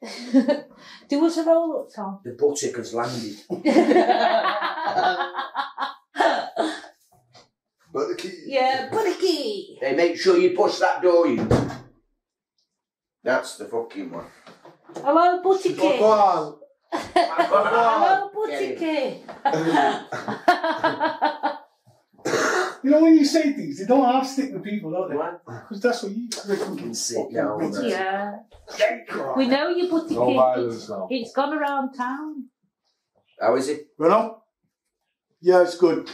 Do us a roll up, Tom. The buttock has landed. But the key. yeah, but the key. Hey, make sure you push that door you. That's the fucking one. Hello, Butticky. Go on. Hello, Get Butticky. You know when you say things, they don't half stick with people, don't they? Because that's what you Fucking sit down. man. yeah. We know you, Butticky. No violence It's, now. it's gone around town. How is it? Renault? Yeah, it's good.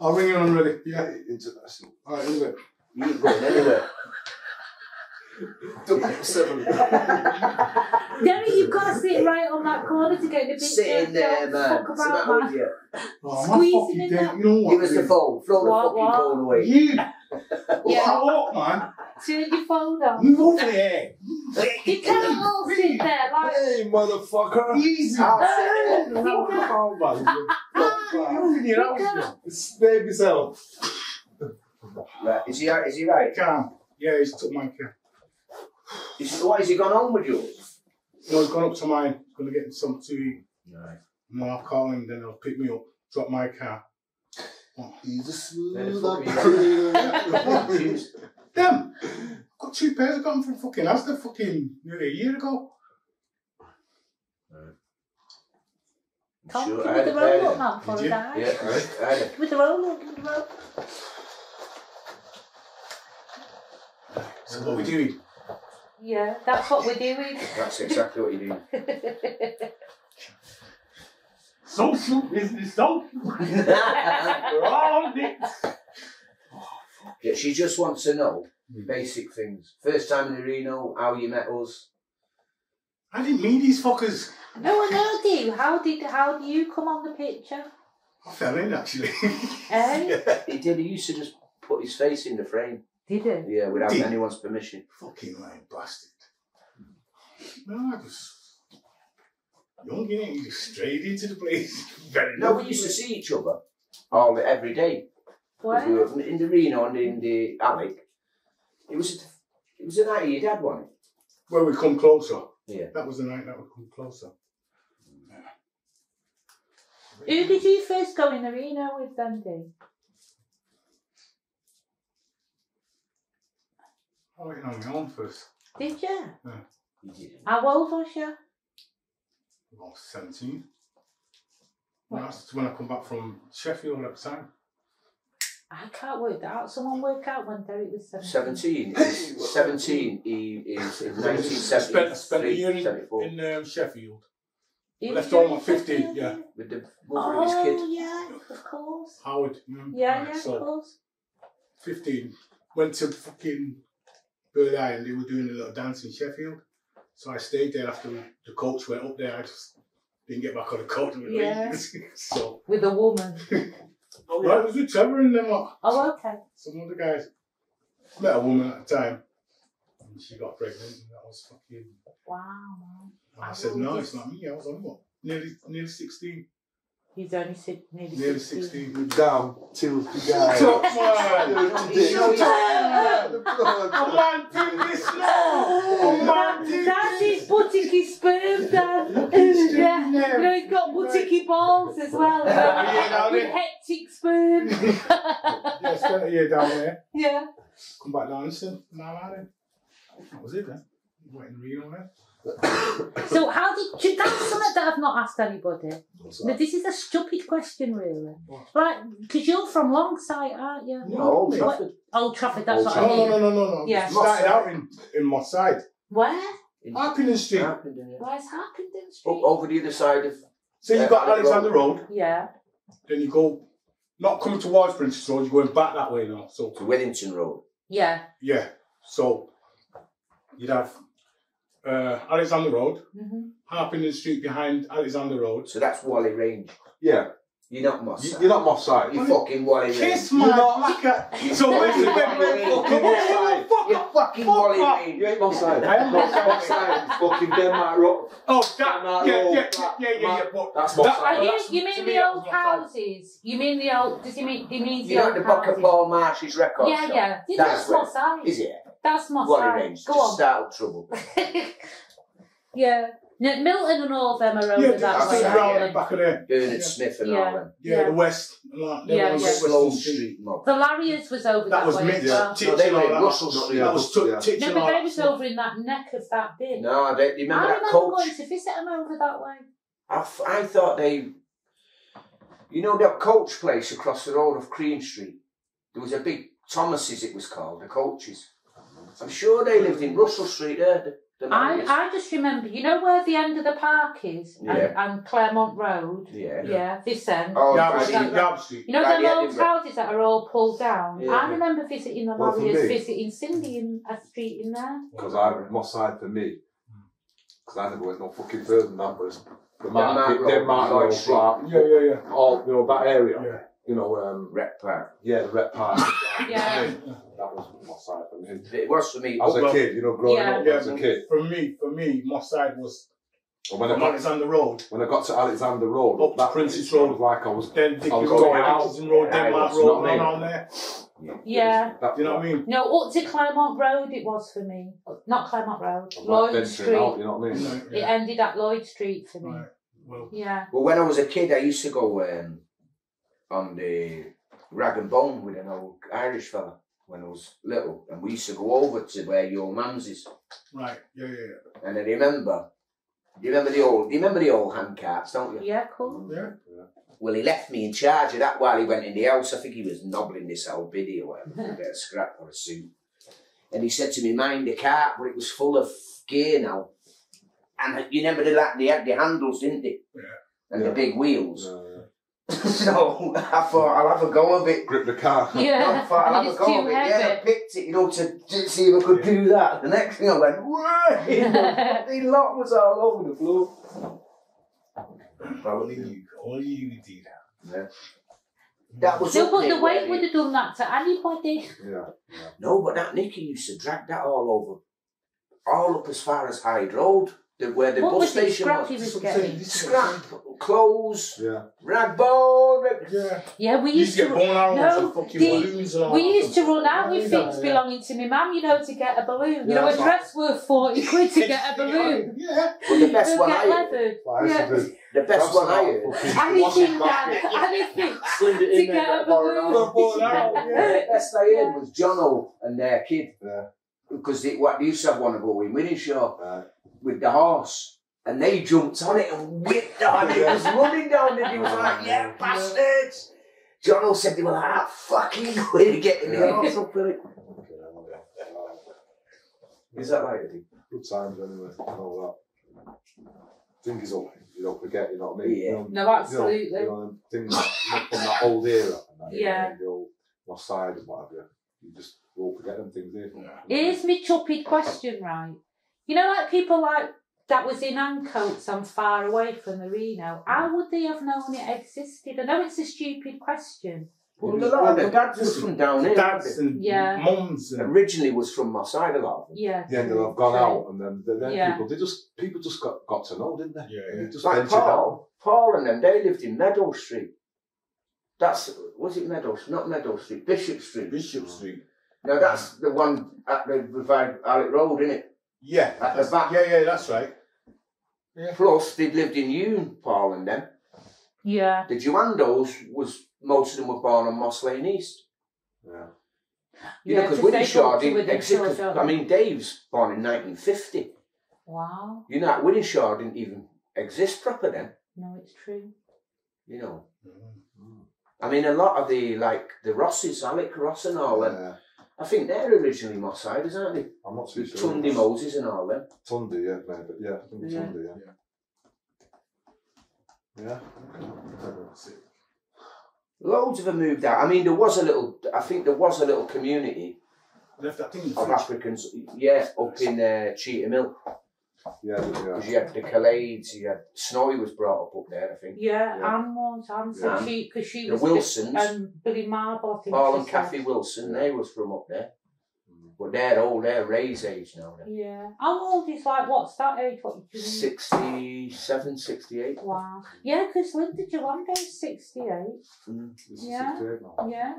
I'll ring you when I'm ready. Yeah, Yeah. international. All right, anyway. You ain't going anywhere. Double seven. Derek, you've got to sit right on that corner to get the big Sitting there, man. Fuck What's the about, man. you? Oh, Squeezing in day. that- You know what? Give us the phone. Throw the fucking what? phone away. You! Yeah. Walk, man. Turn your phone on. Move over here. You can't all sit there like. Hey, motherfucker. Easy. Ah, How bad is it? You're in your house. Spare yourself. Right. Is he, is he right? Calm. Yeah, he's took my car. Is, what, has he gone home with yours? No, he's gone up to mine. He's going to get something to eat. Right. And then I'll call him, then he'll pick me up, drop my car. Oh. He's a smooth Where the fuck operator. Got two pairs, I got them from fucking Asda fucking nearly a year ago. Tom, Sure, give I the a pair roll up, man, for a. Yeah, right. I had a Give me the roll up, give the roll up. So what we doing? Yeah, that's what we're doing. That's exactly what you do. Social business, don't. We're all on it. Yeah, she just wants to know basic things. First time in the Reno, how you met us. I didn't meet these fuckers. no, I know, you. How did how do you come on the picture? I fell in actually. Eh? He did. He used to just put his face in the frame. Did it? Yeah, without Did- anyone's permission. Fucking lying bastard. No, I was young, innit? You just strayed into the place. Very No, we used to see each other all every day. 'Cause we were in the Reno and in the Alec. It was it was the night your dad won it. Where we come closer. Yeah. That was the night that we come closer. Who did you first go in the Reno with, then, I went on my own first. Did you? He did. Ah. How old was you? About 17. That's when I come back from Sheffield at the time. I can't work that out. Someone work out when Derek was 17. 17. is- 17 he is in I spent, I spent a year in, in um, Sheffield. He left home at 15, yeah. with the mother and his Oh, kid. yeah, of course. Howard. You know? Yeah, Right, yeah, so of course. 15. Went to fucking Bird Eye and they were doing a little dance in Sheffield. So I stayed there after the coach went up there. I just didn't get back on the coach. Yeah. so, With a woman. right, it was with Trevor and them, lot. Oh, okay. some other guys. Met a woman at the time. And she got pregnant and that was fucking. Wow, man. And I said, no, it's not me. I was on what? Nearly, nearly 16. He's only six, nearly, Nearly 16. 16. Down, tilted guy. Shut man! He's Shut so- up! A man did this now! A man did That's this! his butticky sperm, Dan. He's yeah. You know, he's got butticky balls as well. Yeah, down With there. hectic sperm. Yeah, spent a year down there. yeah. Come back down and said, now I'm it. That was it then. Went in Reno then. So how did you, that's something that I've not asked anybody. What's that? this is a stupid question, really. What? Like, because you're from Longsight, aren't you? No, Old mate. Trafford. Old Trafford, that's Old what No, I mean. no, no, no, no. no. Yeah. Started out in, in Moss Side. Where? In Harpenden Street. Harpenden, yeah. Where's Harpenden Street? Up over the other side of. So you Yeah, got Alexander Road, Yeah. then you go, not coming towards Princess Road, you're going back that way now. So, to Withington Road. Yeah. yeah. So, you'd have uh, Alexander Road, hmm Harpenden Street behind Alexander Road. So that's Whalley Range. Yeah, You're not Moss. you- you're not Moss side. You fucking Whalley Range. Kiss You're my not- black at- You So, fucking wait, Whalley Range. Fucking Moss side. You off. fucking Fuck Wally. Range. You ain't Moss side. I am Moss Moss Moss side. side. Fucking Denmark Road. Oh, that, Denmark yeah, yeah, yeah, yeah, yeah, yeah, That's Moss That- Are side. you, that's- you mean the me, old was not fun. houses? You mean the old? Does he mean? He means You the know old the book of houses? Paul Marsh's record Yeah, shop? yeah. Did That's that's Moss Side. Is it? That's Moss Wally Side. Range. Go Just on. start trouble. Yeah. No, Milton and all of them are over Yeah, that way. outside, around yeah. the back of there. Bernard Yeah. Smith and Yeah. all them. Yeah, Yeah. the west. and that, they Yeah, were on yeah. Western Slow Street. Street mob. The Lariats was over That that, was way mid. as well. No, they were in. Russell Street. That was t- Yeah. Titch No, and but they that was stuff. over in that neck of that bit. No, I don't. You remember I that remember coach? going to visit them over that way. I, f- I thought they, you know, that coach place across the road of Cream Street. There was a big Thomas's. It was called the coaches. I'm sure they lived in Russell Street there. The, the I, I just remember, you know where the end of the park is? And, Yeah. and Claremont Road? yeah. Yeah, this end. Oh, Yard by Street. the- Yard Street. You know Right, them old Edinburgh. houses that are all pulled down? Yeah. I remember visiting the Well, for Lariats, visiting Cindy in a street in there. Because I, Moss Side for me, because I never went no fucking further than that, was the Denmark market, Road, Denmark Lloyd Road, Street. Clark, Yeah, yeah, yeah. all, you know, that area. Yeah. You know, um, Rec Park. yeah, the Rep Park. Yeah. That was Moss Side for me. It was for me. As a well- kid, you know, growing Yeah. up Yeah, as a kid. For me, for me, Moss Side was And when I got Alexander Road. when I got to Alexander Road, Up that Princess it Road. was like I was. Then I was Road, going out. Atkinson Road, Yeah, Denmark Road, not around there. Yeah. That, You know what I mean? No, up to Claremont Road it was for me. Not Claremont Road, I'm Lloyd venturing Street. out, you know what I mean? No, It yeah. ended at Lloyd Street for me. Right. Well, Yeah. Well, when I was a kid, I used to go um, on the rag and bone with an old Irish fella when I was little, and we used to go over to where your mum's is. right. Yeah, yeah, yeah. And I remember, do you remember the old? Do you remember the old hand carts? Don't you? Yeah, cool. Yeah. Well, he left me in charge of that while he went in the house. I think he was nobbling this old biddy or whatever, for a bit of scrap or a suit. And he said to me, "Mind the cart, but it was full of gear now." And you remember the like they had the handles, didn't they? Yeah. And Yeah. the big wheels. Uh, so I thought I'll have a go of it. grip the car. Yeah. I thought I'll and have a it's go too of it. Yeah, I picked it, you know, to, to see if I could do that. The next thing I went, way! the lot was all over the floor. Only you, only you could do that. Yeah. Hmm. That was No, up but there the where weight they- would have done that to anybody. Yeah. yeah. No, but that Nicky used to drag that all over, all up as far as Hyde Road, the, where the what bus was it station scrap he was. was getting? Scrap, clothes, Yeah. rag bone. rag- Yeah. Yeah, we used used to to. get bone no, and the- balloons and We that used to run out with things yeah. belonging to my mum, you know, to get a balloon. You know, a that's dress worth 40 quid to get a balloon. Yeah. Well, the best one get I heard, leathered. Well, I used to do. the best one I heard, Anything, man, anything sling it to in there, get a balloon. out. Borrowed out, yeah. The best I heard was Jono and their kid. Yeah. Because they, what, they used to have one to go in Wythenshawe Right. With the horse. And they jumped on it and whipped on it. It was running down and he was like, yeah, bastards. John all said they were like, ah, fucking quid getting the Yeah. horse up with it. Is that right, Eddie? Good times anyway. and All that. Thing is, all you don't forget. You know what I mean? Yeah. You know, No, absolutely. You know, you know things from that old era. And that, Yeah. The old Moss Side and what have you. You just won't forget them things, do you? Here's my chuppy question, right? You know, like people like that was in Ancoats and far away from the Reno. How would they have known it existed? I know it's a stupid question. Well, a lot of the dads was from down here. Dads and Yeah. mums and Originally was from my side a lot of them. Yeah. Yeah, they'll have gone out, and then then Yeah. people they just people just got, got to know, didn't they? Yeah, yeah. they just Like ventured out. Paul, Paul and them, they lived in Meadow Street. That's, was it Meadow Not Meadow Street, Bishop Street. Bishop Street. Now that's the one at the Revive Alec Road, isn't it? Yeah. At the back. Yeah, yeah, that's right. Yeah. Plus, they'd lived in Yoon, Paul and them. Yeah. The Juandos was, most of them were born on Moss Lane East. Yeah. You Yeah, know, because 'cause they Wythenshawe go didn't exist. Wythenshawe, 'cause- don't I they? mean, Dave's born in 1950. Wow. You know, Wythenshawe didn't even exist proper then, No, it's true. you know. Mm. I mean, a lot of the, like, the Rosses, Alec Ross and all them, Yeah. I think they're originally Moss-siders, aren't they? I'm not too sure. Tundy Moses and all them. Tundy, yeah, maybe. Yeah, I think Yeah. Tundy, yeah. Yeah. Loads of them moved out. I mean, there was a little, I think there was a little community Left that thing of. Africans, yeah, up in uh, Cheetham Hill. Yeah, yeah. Because you had the Calades, you had Snowy was brought up up there, I think. Yeah, Yeah. Anne was. Anne said Yeah. she, because she The was. Wilsons. Um, Billy Marble, I think. Paul and. Kathy Wilson, they was from up there. Mm. But they're old, they're Ray's age now. They're Yeah. How old is like, what's that age? What you mean? 67, 68. Wow. Yeah, because Linda Joando's 68. Mm. Yeah. 68 now. Yeah.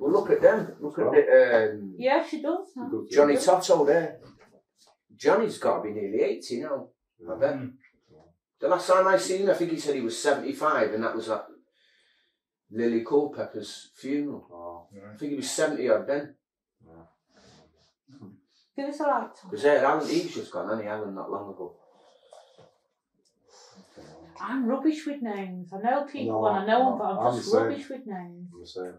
Well, look at them. Look at the, um, Yeah, she does. Huh? Johnny Toto there. Johnny's got to be nearly 80 now, I bet. Mm. The last time I seen him, I think he said he was 75, and that was at Lily Culpepper's funeral. Oh, I think he was 70 odd then. Give us a light. Because Alan, he's just gone, hasn't he, Alan, not long ago. I'm rubbish with names. I know people No, and I know them, no, but I'm, I'm just rubbish with names. I'm the same.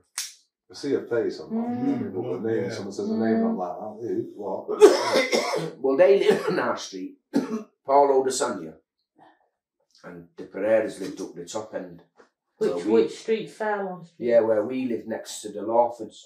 I see a face, I'm like, Mm. but the name, Yeah. someone says a name, I'm like, oh, who? What? well, they live on our street, Paulo de Sanya, and the Pereiras lived up the top end. Which So we- which street fell on? Yeah, where we lived next to the Lawfords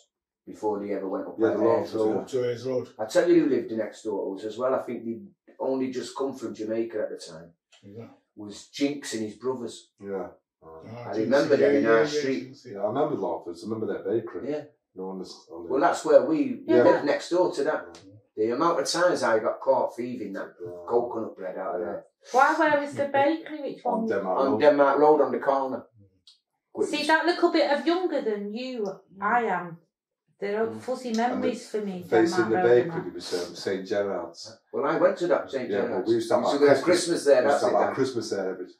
before they ever went up Yeah, the Ayres Lawfords, Road. Up Road. I tell you who lived next door to us as well. I think they'd only just come from Jamaica at the time. Yeah. Was Jinx and his brothers. Yeah. Oh. Ah, I remember them in yeah, our yeah, street. yeah. Yeah, I remember Lawfords, I remember their bakery. Yeah. You know, on the, on the Well, that's where we Yeah. lived next door to that. The amount of times I got caught thieving that uh, coconut bread out of there. Why? Where is the bakery? Which on one? Denmark On Denmark Road on the corner. See that little bit of younger than you. I am. There are Mm. fuzzy memories for me. Facing the bakery, that. it was um, St. Gerard's. Well, I went to that St. Yeah, Gerard's. well, we used to have We our have Christmas- Christmas there, We used to have our. Christmas there. It was,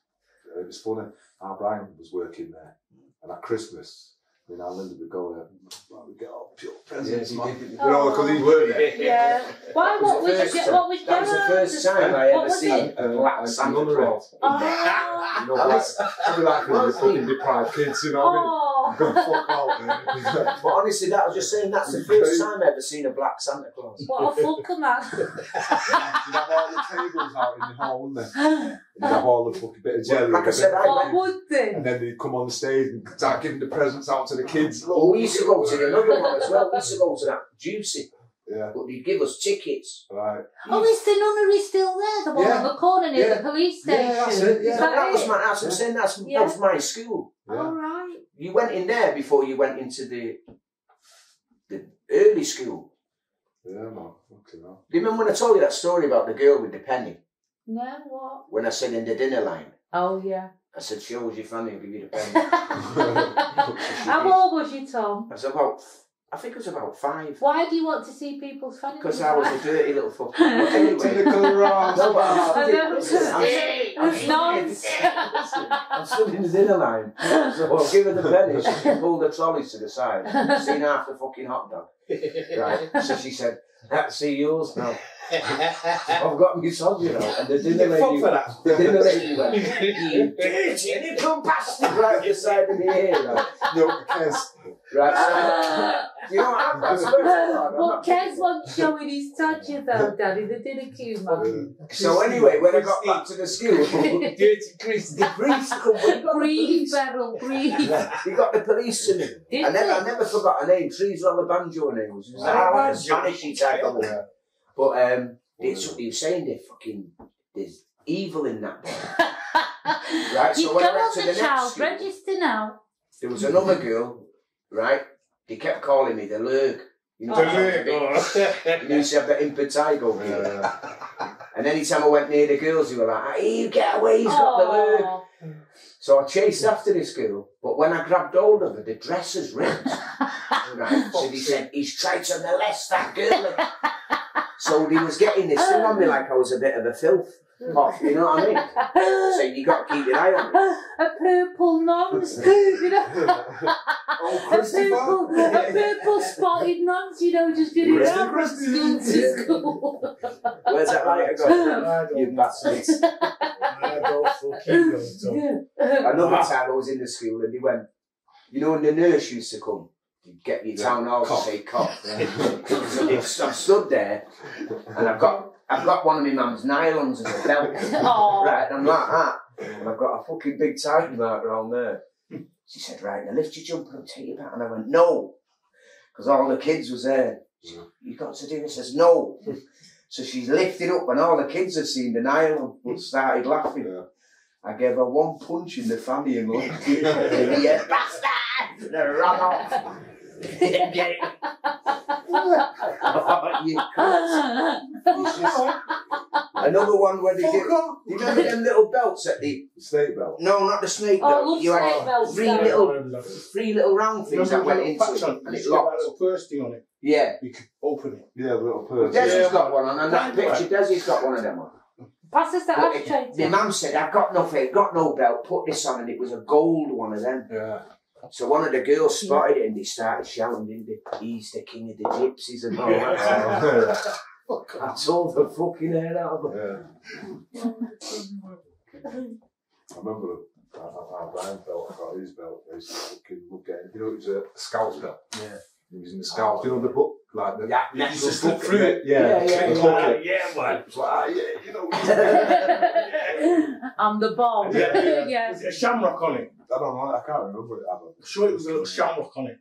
it was funny. Our Brian was working there, and at Christmas, me and our Linda would go there. Well, we get all pure presents, Yeah, man. you did. You know, because he worked there. Yeah. Why? That was What the was first it? time- What was That was the first time I ever seen it? a black Santa. Oh. Claus. Oh. You know, I like, was- I'd be like, Well, the fucking deprived kids, you know what I mean? Oh. Oh. Go fuck out. But honestly, that I was just saying that's the first time I've ever seen a black Santa Claus. What a fucker, man. You'd have all the tables out in the hall, wouldn't they? You'd have all the fucking bit of jelly. Like I said, I what would they? and then they'd come on the stage and start giving the presents out to the kids. Well, we used to go to another one as well. We used to go to that Juicy, Yeah, but they'd give us tickets. right. Oh, is the nunnery still there? The one Yeah. on the corner near Yeah. the police station? Yeah, that's it, yeah. That, that was my. That's what I'm saying. That's Yeah. that was my school. Yeah. All right. You went in there before you went into the the early school. Yeah, man. Okay, no. Do you remember when I told you that story about the girl with the penny? No, what? When I said in the dinner line, Oh, yeah. I said, "Show us your family, I'll give you the penny." How old was you, Tom? I was about, I think it was about five, Why do you want to see people's fanny? because I was a dirty little fucker. But anyway, Typical Ross. No, but I'm I stood in- know. listen, I'm stood- in- Nonce. I'm stood in the dinner line, so I'll give her the penny. She pulled the trolleys to the side, seen half the fucking hot dog. Right, so she said, "That's see yours now." I've got my soju now, and the dinner lady, the dinner lady went, "You dirty little bastard!" Right beside me here, right. No, Kes. Right, so, you know what happened? I swear to God, I'm Well, not Kes kidding. wants showing his touches though, Daddy. The dinner queue, man. So anyway, when I got back to the school, Dirty Chris. the police come. We got the breathe, police. Beryl, breathe. We got the police in it. Did I never, I never forgot her name. Trees on the banjo name. Which was Oh, like a banjo. Spanishy type of one. But um, it's what you saying. They fucking there's evil in that. Right, so you when I go went on to the the next child school- register now. There was another girl, right? They kept calling me the lurg. You know, Oh. the you used to have the impetigo here. Yeah. And anytime I went near the girls, they were like, "Hey, you get away! He's got the lurg." Oh. So I chased after this girl, but when I grabbed hold of her, the dress is ripped. right? So they said, he's tried to molest that girl. so he was getting this thing on me like I was a bit of a filth pot, you know what I mean? So you got to keep your eye on me. a purple nonce, you know, Oh, a Christopher. purple, a purple spotted nonce, you know, just getting Christy, around from Christy. school to school. Where's that lighter gone? You bastards. I don't fucking know, Tom. Another time I was in the school and they went, you know when the nurse used to come, you'd get your Yeah, town hall to cough. say cough. so I'm stood there and I've got I've got one of my mum's nylons as a belt. Right, and I'm like that. And I've got a fucking big tidy mark around there. She said, right, now lift your jumper and take your back. And I went, no. Because all the kids was there. She said, you got to do this. I says, no. so she lifted up and all the kids had seen the nylon but started laughing. Yeah. I gave her one punch in the family and left it. and yeah, bastard! And I ran off. Didn't get it. Oh, you cunt. It's just- Another one where they give. Fuck off. Do you remember them little belts at the? Snake belt. No, not the snake Oh, I belt. love you had snake belts, three though. little, three little round things that went into it, on, and it's it got that locked. little first thing on it. Yeah. You could open it. Yeah, the little purse. Desi's Yeah. got one on, and that Yeah. picture, Desi's got one of them on. Pass us that But ashtray. it- My mum said, I've got nothing, got no belt, put this on, and it was a gold one of them. Yeah. So one of the girls spotted it and they started shouting, didn't they? He's the king of the gypsies and all that. Oh, I told the fucking head out of her. yeah. I remember uh, uh, Brian belt, I got his belt. I used to fucking look at it. You know, it was a scout's belt. Yeah. He was in the scouts. You know the book? Like the. Yeah, you just the look fruit. at it. Yeah, Yeah, yeah, the yeah. bucket. yeah, man. It was like, ah, yeah, you know. I'm the bomb. Yeah, yeah. yeah. Was it a shamrock on it? I don't know. I can't remember it. I don't. I'm sure it was a little shamrock on it.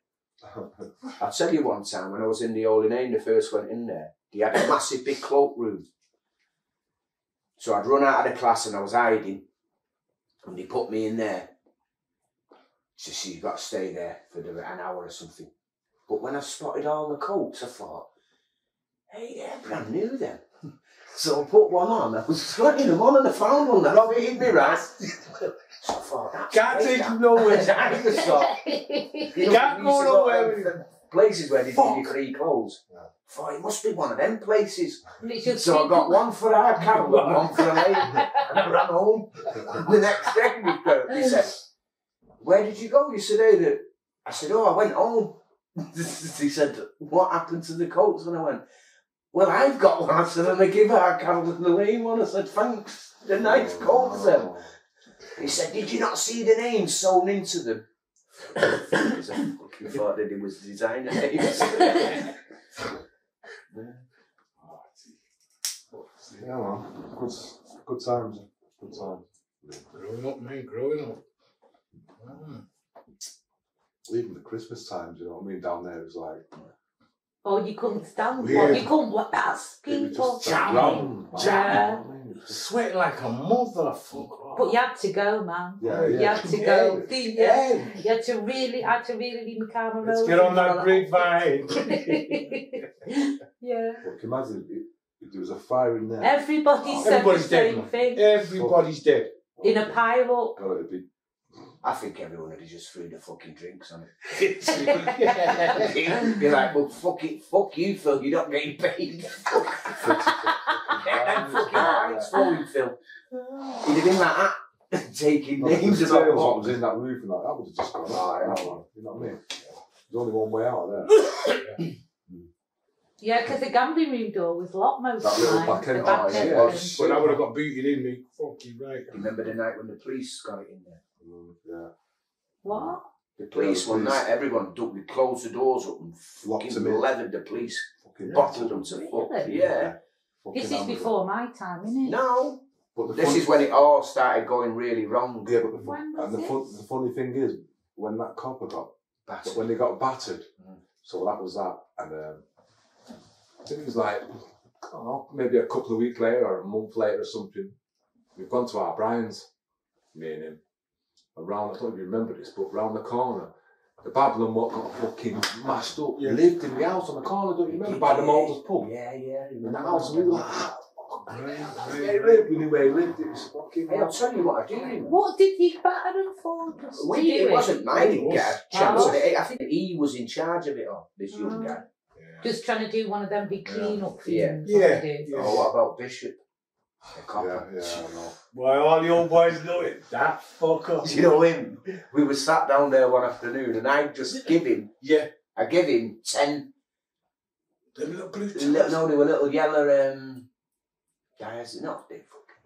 I'll tell you one time when I was in the Holy Name, the first went in there, they had a massive big cloak room. So I'd run out of the class and I was hiding, and they put me in there. So see, you've got to stay there for an hour or something. But when I spotted all the coats, I thought, hey, they're brand new then. So I put one on, I was trying them on and I found one that fitted me right. So far, Can't great, take that. you nowhere. Dinosaur. You can't go nowhere with them places where they give you free clothes. Yeah. Thought it must be one of them places. So I got one for our Carol and one for an lady, And I ran home. The next day we go, he said, Where did you go yesterday? That I said, Oh, I went home. he said, What happened to the coats? And I went, Well, I've got one. I said, and I give our Carol and the lane one. I said, Thanks. The nice coats then. Oh. He said, Did you not see the names sewn into them? I fucking thought that it was designer names. Yeah, man. Good, good times. Good times. Growing up, man, growing up. Mm. Even the Christmas times, you know what I mean? Down there, it was like. Oh, you couldn't stand Yeah. one. You couldn't what that's it was people. just Jam. jam. Yeah. Sweating like a motherfucker. But you had to go, man. Yeah, You had to go. Yeah. Didn't you? You had to really, had to really leave my camera Let's get on that all grapevine. yeah. But can imagine if, if there was a fire in there? Everybody said the Everybody's dead, same man. thing. Everybody's dead. In a pile up. God, it'd be. I think everyone would have just threw the fucking drinks on yeah. it. Be like, well, fuck it, fuck you, Phil, you're not getting paid. Get them fucking lights for him, Phil. He'd have been like that, taking Not names the about tails what what was in that roof and like, that would have just gone Oh, out. yeah. that one, You know what I mean? There's only one way out there. Yeah, because the gambling room door was locked most of the time. back The back end yeah. was- But I would have got booted in me. Fucking right. Remember the night when the police got it in there? Mm, yeah. What? The police Yeah, the one police. night, everyone ducked, we closed the doors up and Locked fucking them in. leathered the police, Fucking bottled them to fuck. Really? Yeah. Fucking This is hammered before my time, isn't it? No, But the this fun- is when it all started going really wrong. Yeah, but the, When and the, fun, this? the funny thing is, when that copper got, Bastard. when they got battered, Mm. so that was that. And um, I think it was like, I don't know, maybe a couple of weeks later or a month later or something, we've gone to our Brian's, me and him, around, I don't know if you remember this, but round the corner, the Babylon what got fucking mashed up. Yeah. lived in the house on the corner, don't you remember? By the Motors pub. Yeah, yeah. In the house, and we were like, ah, fuck, lived, we knew where he lived, it was fucking Hey, I'll tell you what I do. What did you batter them for? Just to We, it wasn't mine, didn't get a chance of it. I think he was in charge of it all, this young Oh. guy. Just trying to do one of them big clean up Yeah. things. Yeah. what they do. Yeah. Oh, what about Bishop? The Yeah, copper. yeah, I know. Boy, all the old boys know it. That fucker. You know him? We were sat down there one afternoon and I just give him, Yeah. I give him 10, Them little blue little, no, they were little yellow, um, guys, not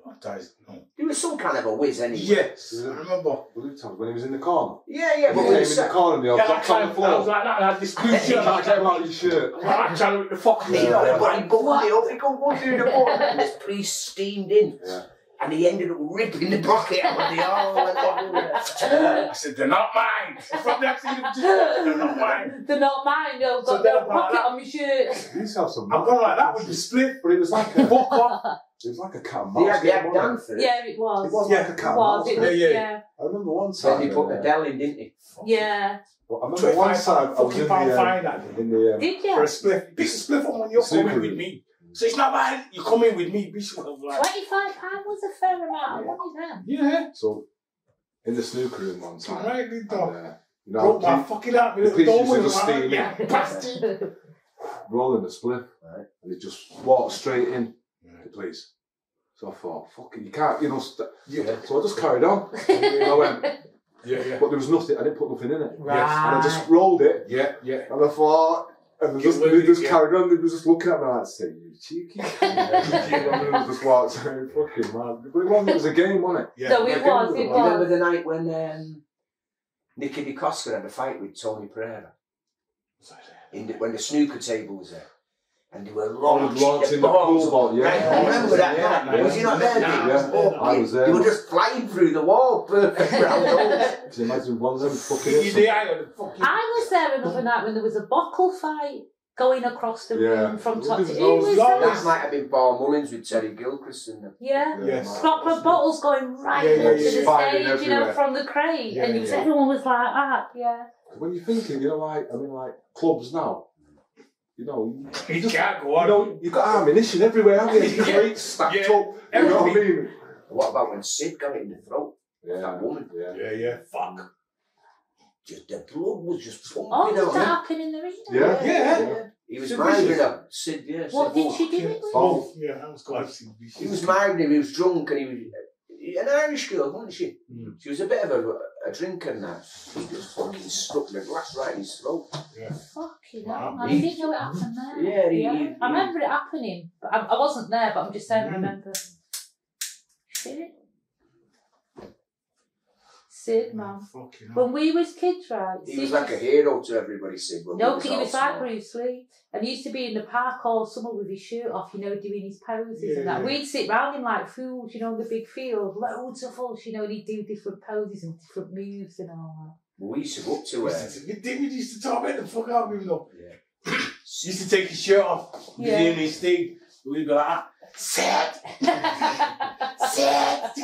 Oh, they fucking, Ties, no. he was some kind of a whiz anyway. Yes, I remember. Blue times when he was in the corner. Yeah, yeah, He but came in the sat, corner and he all Yeah, that dropped on time, the I was like that, and I had this blue You shirt. can't get out of your shirt. I'm trying to rip the fuck you Yeah. know, but he bubbled it up, he couldn't go through the wall, and this police steamed in, Yeah. and he ended up ripping the pocket out of the all went. I said, they're not mine. From the accident, just, they're not mine. They're not mine, no. So Got then no I'm like pocket on my shirt. You have some. I'm going like that with the split. But it was like a, Fuck off. It was like a cat and They mouse had, they had game, wasn't Dan it? for it. Yeah, it was. It was Yeah. like a cat It was. mouse. It game. was. Yeah, yeah. Yeah. I remember one Then time. he put the uh, in, didn't he? Yeah. I remember one time I was fucking in pound the, fine um, that day. in the um, Did For a split. Piece of split from when you're Snooker coming with me. So it's not mine. You come in with me, Bishop. I'm like, Twenty-five pound was a fair amount of money then. yeah. so in the snooker room one time. Right, big and, dog. uh, you know, Broke my fucking out. My the little police dome used to was just steam yeah, bastard. rolling a spliff, Right. and he just walked straight in Right. the police. So I thought, fucking, you can't, you know. St- Yeah, so I just carried on. I went, yeah, yeah. but there was nothing. I didn't put nothing in it, Right. and I just rolled it. Yeah, yeah. And I thought, and they just, they just yeah. carried on. They were just looking at me like, "Say you cheeky." and I just walked saying, "Fucking man!" But it wasn't. It was a game, wasn't it? Yeah. No, Yeah, it was, good it one. You remember the night when um, Nicky DeCosta had a fight with Tony Pereira? In the, when the snooker table was there. And they were launching, launching the the balls. pool ball, yeah. Right, I remember that Yeah, night. yeah. Was he not there? Yeah, Dave? I was Oh, there. I was there. They were just flying through the wall, perfect round holes. Can you imagine one of them fucking You the the fucking. I was there another night when there was a buckle fight going across the Yeah. room from top to There's He was loads- there. That might have been Paul Mullins with Terry Gilchrist in them. Yeah. some- Yes. Proper bottles going right Yeah, yeah, up to yeah, the yeah. Firing stage, you know, from the crate. Yeah, and it yeah. everyone was like that, yeah. When you're thinking, you know, like I mean, like clubs now, you know, you, You can't go you on. know, you've got ammunition everywhere, haven't you? Yeah. Crates stacked Yeah. up. You know what I mean? What about when Sid got it in the throat? Yeah, That woman. yeah. Yeah, yeah. Fuck. Just the blood was just pumping Oh, did out. that happen in the Reno? Yeah. Yeah. He was Sid marrying Vicious. her. Sid, yeah. Sid did Wolf. she do it with? Oh, yeah, I was glad to see He was marrying him, he was drunk and he was an Irish girl, wasn't she? Mm. She was a bit of a, a drinker and that. He just fucking stuck the glass right in his throat. Fucking Wow. hell. I didn't know it happened there. Yeah, he- he- I remember it happening. But I, I wasn't there, but I'm just saying I Mm. remember. Sid, oh, man. Fucking. When we was kids, right? He Sid was like a hero to everybody, Sid. when No, we because he was like small. Bruce Lee. And he used to be in the park all summer with his shirt off, you know, doing his poses Yeah, and that. yeah. We'd sit round him like fools, you know, in the big field, loads of us, you know, and he'd do different poses and different moves and all Well, we used to go up to We her. used to- we did- we used to torment the fuck out of him though. Yeah. He used to take his shirt off. Yeah. Yeah. In his thing. We'd be like, ah, Sit! set,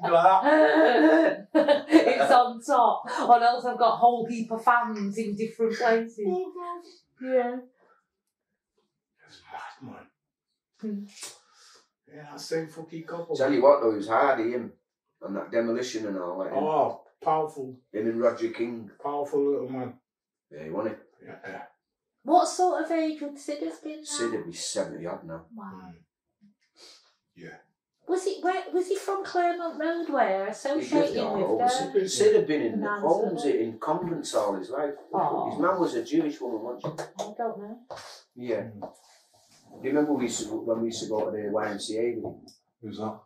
that. set. Be like that. it's on top. Or else I've got a whole heap of fans in different places. Oh, Yeah. That's bad, man. Yeah, that same fucking couple. Tell you what, though, he was hard, him. On that demolition and all that. him. Oh, powerful, Him and Roger King. powerful little man. Yeah, he won it. Yeah, yeah. What sort of age would Sid have been now? Sid would be 70 odd now. Wow. Mm. Was he where was he from Claremont Road where associated Yeah, with oh, there? Sid, Sid uh, had been in the homes, isn't in convents all his life. Aw. His mum was a Jewish woman, wasn't she? I don't know. she? Yeah. Hmm. Do you remember we used to, when we used to go to the YMCA with him? Who's that?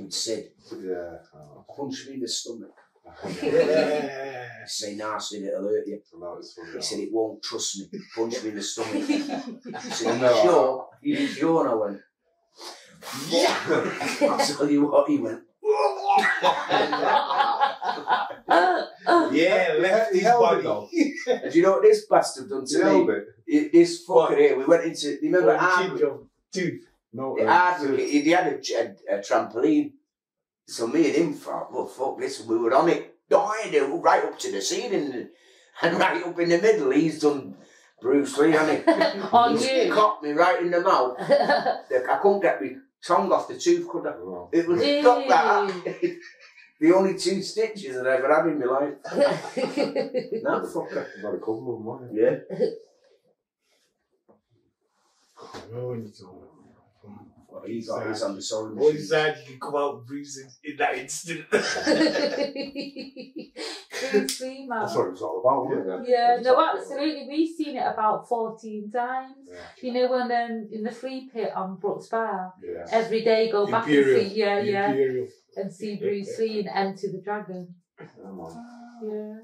With Sid. Yeah. Oh. Punch me in the stomach. Yeah. I say, nah, Sid, it'll hurt you. No, it's funny. He said, it won't trust me. Punch me in the stomach. I yeah. said, No. sure? You sure? And I went, yeah. I'll tell you what, he went, Yeah, left He his held body. though. and do you know what this bastard done to held me? it. It- This What? fucker here, we went into, you remember What, Ard- chin job? Dude, No, the uh, Ardwick, he, he had a, a, a trampoline. So me and him thought, well, fuck this, we were on it, died right up to the ceiling, and, and right up in the middle, he's done Bruce Lee on it. On He you. caught me right in the mouth. I couldn't get my tongue off the tooth, could I? no. It was Ew. stuck that. the only two stitches that I ever had in my life. That fucker. I've got a couple of them, Yeah. oh, when you talk. Well, he's got his on the sewing What machine. is that? You can come out bruising in that instant. Bruce Lee, you? man. That's what it was all about, wasn't it? Yeah, no, absolutely. We've seen it about 14 times. Yeah. You know, when um, in the free pit on Brooks Bar, Yeah. every day go back Imperial. and see, yeah, yeah, Imperial. and see Bruce Lee and Enter the Dragon. Yeah, man. Yeah.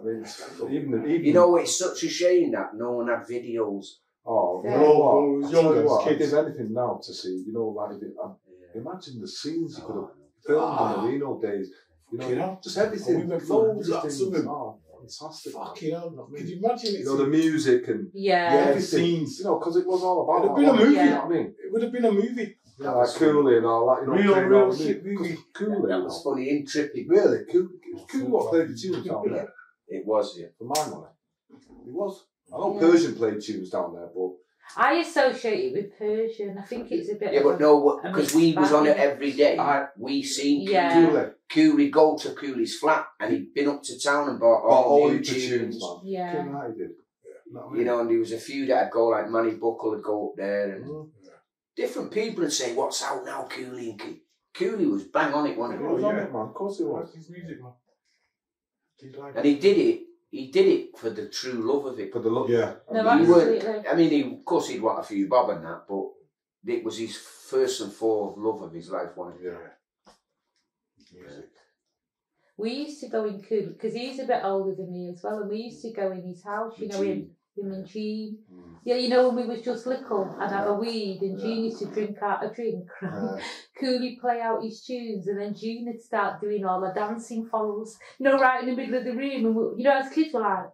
I mean, it's- even, even You know, it's such a shame that no one had videos. Oh, you Yeah. know No, what? when was tell younger, you as what, kids. give anything now to see, you know, like, if it- um, imagine the scenes you could have Oh, filmed Ah. in the Reno days. You know, Fucking hell. just everything. Oh, we went through loads lots of of things. them. Oh, fantastic. Fucking hell. Could you imagine it? You know, the music and Yeah. Yeah. everything. scenes. You know, because it was all about It'd have been a wasn't movie. You know what I mean? It would have been a movie. You know, like Cooley and all that, you know, Real, playing real all the shit movie. Cooley, That was funny and trippy. Really, Cooley, it was Cooley what played the tunes down there, It was, yeah. for my money. It was. I know Yeah. Persian played tunes down there, but I associate it with Persian. I think it's a bit Yeah, of but no, because we was on it every day. I- we seen Yeah. Cooley, Cooley go to Cooley's flat and he'd been up to town and bought oh, all all new the tunes. tunes. Yeah. Fucking right, he did. You know, and there was a few that'd go like Manny Buckle would go up there and Mm. different people would say, What's out now, Cooley and Key? Cooley was bang on it, wasn't He he? was on yeah. it, man. Of course he was. His music, man. Did like And he did it he did it for the true love of it. For the love, Yeah. No, I mean, He weren't- absolutely. I mean he of course he'd want a few bob and that, but it was his first and foremost love of his life, wasn't it? Yeah. Music. We used to go in Cool because he's a bit older than me as well, and we used to go in his house. You know, him, him and Jean. Mm. Yeah, you know when we was just little and have a weed, and Yeah. Jean used to drink out a drink. Uh, Cooley play out his tunes, and then Jean would start doing all the dancing follows. You know, right in the middle of the room, and we, you know, as kids were like.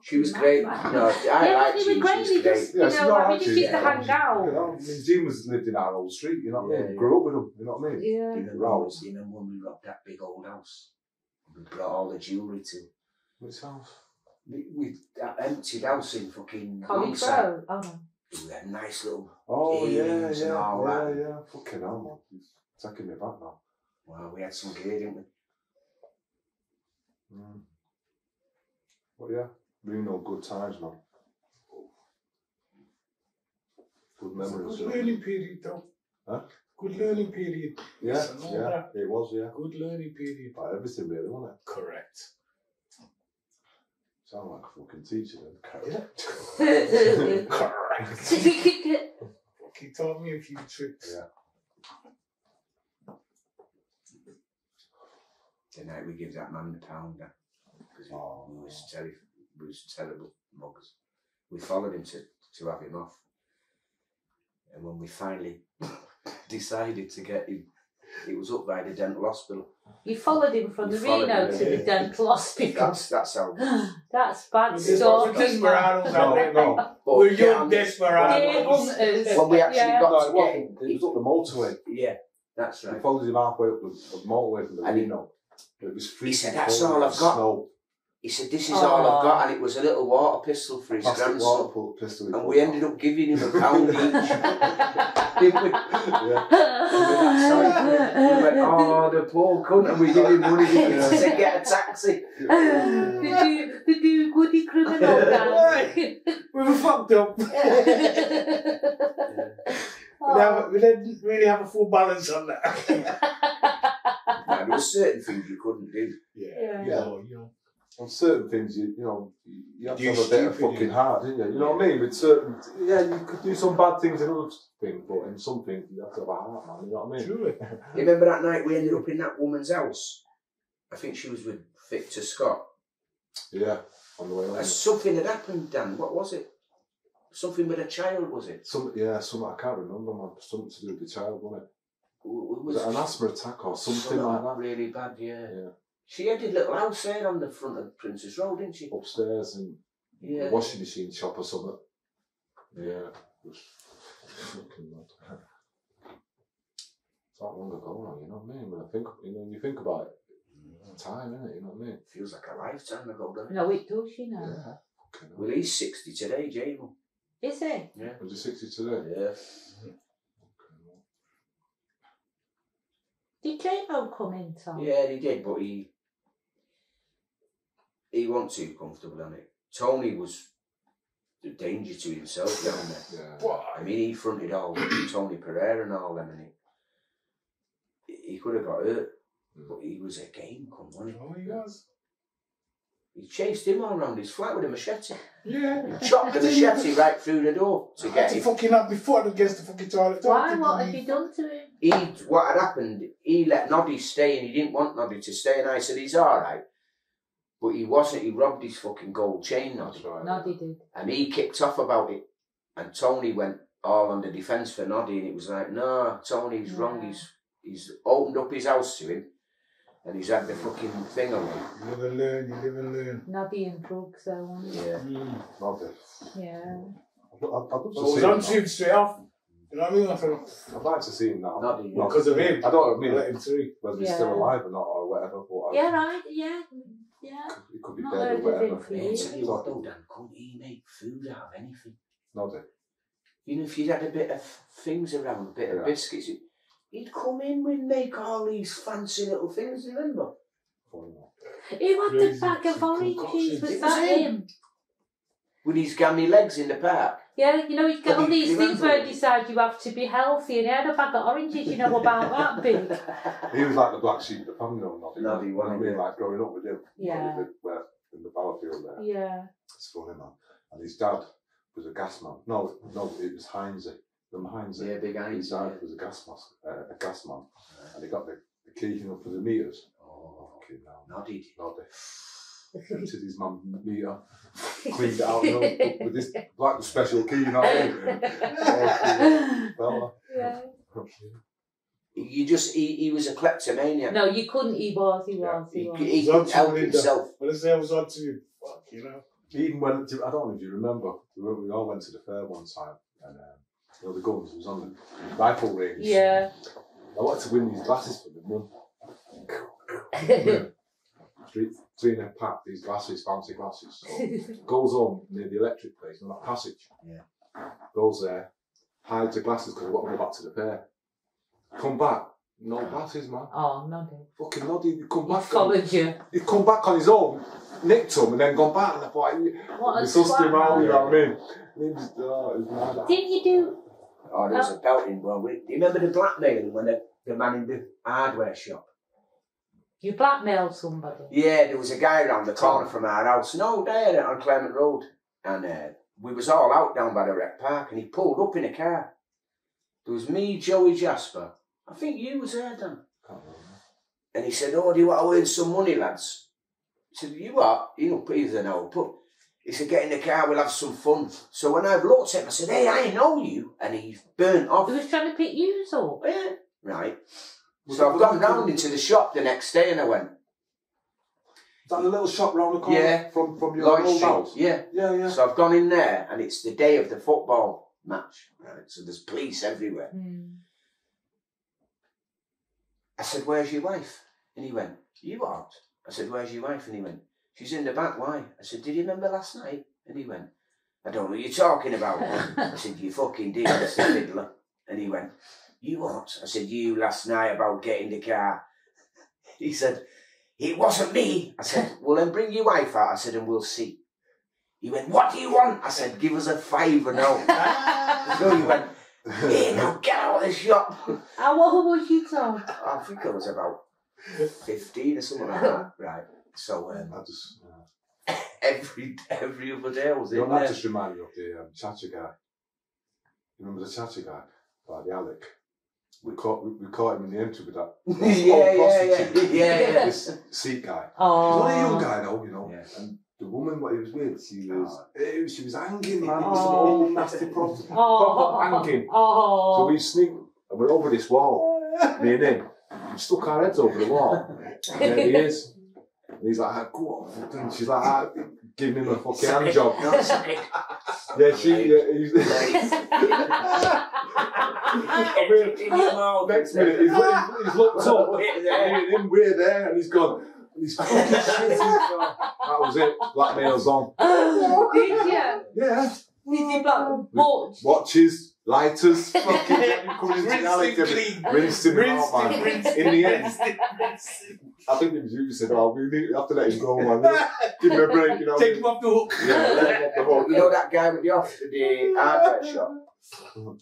She was great. No. I yeah, liked they Jean, great. she was great. just, Yeah, you she's know, not like, we just used to yeah, hang you out. know, I mean, Jim was lived in our old street, you know what I mean? yeah. Grew up with him, you know what I mean? Yeah. you remember, Rouse. you remember when we robbed that big old house? We brought all the jewellery to Which house? We, we that emptied house in fucking Collie Longsight. Crow. Oh no. We had nice little Oh, yeah, Aliens and yeah, all yeah, that. yeah. Fucking hell, man. He's taking me back now. well, we had some gear, didn't we? Mm. But yeah, really no good times, man. Good It's a memories. good yeah. learning period, though. Huh? Good learning period. Yeah, Yes, I know yeah, that. it was, yeah. Good learning period. Like everything, really, wasn't it? Correct. Sound like a fucking teacher then. Yeah. Correct. He taught me a few tricks. Yeah. The night we give that man the pounder eh? because Oh. we was terrible, we was terrible muggers. We followed him to, to have him off, and when we finally decided to get him, it was up by the dental hospital. You followed him from We the followed Reno him, to yeah. the dental hospital. That's that's how. That's bad We're des- stalking. we're desperados out there, No. But We're get young on- Deer desperados. hunters. when we actually Yeah. got no, to it get wasn't. him, It was up the motorway. yeah, that's We right. followed him halfway up the, the motorway from the And he- Reno. It was He said, "That's cold, all it I've got." Snow. He said, "This is all I've got," and it was a little water pistol for his Plastic grandson. water pu- pistol. And put we ended up giving him a pound each, didn't we? Yeah. We went, oh, the poor cunt, and we give him money to to get a taxi. Did you, did you goody criminal gang? We were fucked up. We Oh. never- we didn't really have a full balance on that. Now, there were certain things you couldn't do. Yeah. Oh, you know, you know. On certain things, you you know, you you have to You're have a bit of fucking yeah. heart, didn't you? You know what I mean? With certain, yeah, you could do some bad things in other things, but in some things you have to have a heart, man. You know what I mean? Truly. You remember that night we ended up in that woman's house? I think she was with Victor Scott. Yeah, on the way home. something had happened, Dan. What was it? Something with a child, was it? Some, yeah, some I can't remember, man. Something to do with the child, wasn't it? W- w- Was it an asthma attack or something like that? Really bad, yeah. Yeah. She had a little house there on the front of Princess Road, didn't she? Upstairs and Yeah. a washing machine shop or something. Yeah, it was fucking mad. It's that long ago now, you know what I mean? When I think, you know, when you think about it, it's time, isn't it? You know what I mean? Feels like a lifetime ago, doesn't it? No, it does, you know. Yeah. Fucking. Well, he's 60 today, Jamie. Is it? Yeah. Was he 60 today? Yeah. Did J-Mo come in, Tom? Yeah, he did, but he he wasn't too comfortable on it. Tony was the danger to himself down there. Yeah. I mean, he fronted all Tony Pereira and all them, and he, he could have got hurt, mm. but he was a game come, wasn't Oh, he was. he? He chased him all around his flat with a machete. Yeah. Chopped the machete right through the door to I get him. fucking have before foot against the fucking toilet. Why? Don't What think have you done to him? He, what had happened, he let Noddy stay and he didn't want Noddy to stay, and I said, he's alright. But he wasn't, he robbed his fucking gold chain, Noddy. That's right. No, they did. And he kicked off about it. And Tony went all on the defence for Noddy, and it was like, no, Tony's wrong. He's he's opened up his house to him, and he's had the fucking thing on him. You live and learn, you live and learn. Noddy and drugs, though, wasn't it? Yeah. Mm. Not it. Yeah. I'd, I'd, I'd So to I was see on him. to him straight off. You know what I mean? I thought, I'd like to see him now. Noddy, Not- because of him. I don't I mean let him through. whether he's still alive or not or whatever, but I- Yeah, right. Yeah. Yeah. he could be Not dead or heard of whatever. him I'll years. tell you what though, Dan, couldn't he make food out of anything? Not it. You know, if you'd had a bit of things around, a bit Yeah. of biscuits, he'd- he'd come in and make all these fancy little things, remember? Funny one. Who had the Crazy. bag of Some oranges? concoctions. Was It was that him. Him? with his gammy legs in the park. Yeah, you know, you get But all these he things remember- where you decide you have to be healthy, and he had a bag of oranges, you know about that big. He was like the black sheep of the family, or Noddy. Noddy, You know what I wasn't mean? Like growing up with him. Yeah. With, where, in the battlefield there. Yeah. It's funny, man. And his dad was a gas man. No, no, it was Heinze. Remember Heinze? Yeah, big His eyes. dad was a gas, mask, uh, a gas man. And he got the, the key you know, for the meters. Oh, Fucking hell. nodded. Noddy. Emptied his mum meter, cleaned it out, you know, with this like the special key, you know what I mean? Yeah. You just, he, he was a kleptomaniac. No, you couldn't. He was. He was. He He, was. he He's couldn't on to help Linda. himself. When I say I was on to you, fuck, you know. He even went to, I don't know if you remember, we, all went to the fair one time, and um, you know, the guns was on the rifle range. Yeah. I wanted to win these glasses for the mum. Three, three in a pack, these glasses, fancy glasses. So goes on near the electric place, in that passage. Yeah. Goes there, hides the glasses because I want to go back to the fair. Come back, no ah. glasses, man. oh, no, no. Fucking noddy, he come He back. On, followed you. he come back on his own, nicked him, and then gone back. And I thought, What a he sussed him out, you know what I mean? And he was, oh, it was mad. Didn't you do? Oh, there was a belting one. Do you remember the blackmailing when the, the man in the hardware shop? You blackmailed somebody. Yeah, there was a guy around the corner from our house. No, there on Claremont Road. And uh, we was all out down by the rec park and he pulled up in a car. There was me, Joey Jasper. I think you was there, Dan. Can't remember. And he said, Oh, do you want to earn some money, lads? I said, You what? You know, he's an old put. He said, Get in the car, we'll have some fun. So when I looked at him, I said, Hey, I know you. And he burnt off. He was trying to pick you up. Yeah, right. Was So I've gone round into the shop the next day and I went, Is that the little shop round the corner Yeah. from, from your Lloyd old Street. house? Yeah. Yeah, yeah. So I've gone in there and it's the day of the football match. Right. So there's police everywhere. Hmm. I said, Where's your wife? And he went, You what? I said, Where's your wife? And he went, She's in the back. Why? I said, Did you remember last night? And he went, I don't know what you're talking about. I said, You fucking did, Mr. Fiddler. And he went, You what? I said, You last night about getting the car. He said, It wasn't me. I said, Well, then bring your wife out. I said, And we'll see. He went, What do you want? I said, Give us a fiver now. no, he went, Hey, now get out of the shop. How old was you, Tom? I think I was about 15 or something like that. Right. So um, I just, uh, every every other day I was you in know, that just reminded me of the um, Chacha guy. You remember the Chacha guy by the Alec? We caught we, we caught him in the entry with that yeah, old yeah, yeah, prostitute. yeah, yeah. this Sikh guy. He's Oh. only a young guy though, you know. Yeah. And the woman what he was with, she was Oh. she was hanging man, Oh. some old nasty prostitute. Oh. hanging. Oh. So we sneak and we're over this wall, me and him. We stuck our heads over the wall. And there he is. And he's like, ah, go on. And she's like, ah, giving him a fucking hand job. Yeah, she, yeah, he's, I mean, in your mouth. next minute, he's, he's, he's looked up. We're And there. me and him, we're there, and he's gone. And he's fucking shit. He's gone. That was it. Blackmail's on. Did you? Yeah. Did you black watch? Watches, lighters, fucking coming into the alley, Rinsed him clean. rinsed him Rinsed out, man. rinsed In the end, I think it was you who said, "Oh, we need have to let him go, man. Give him a break, you know." Take him off the hook. Yeah, let him off the hook. You know that guy with the off the hardware shop? Mm.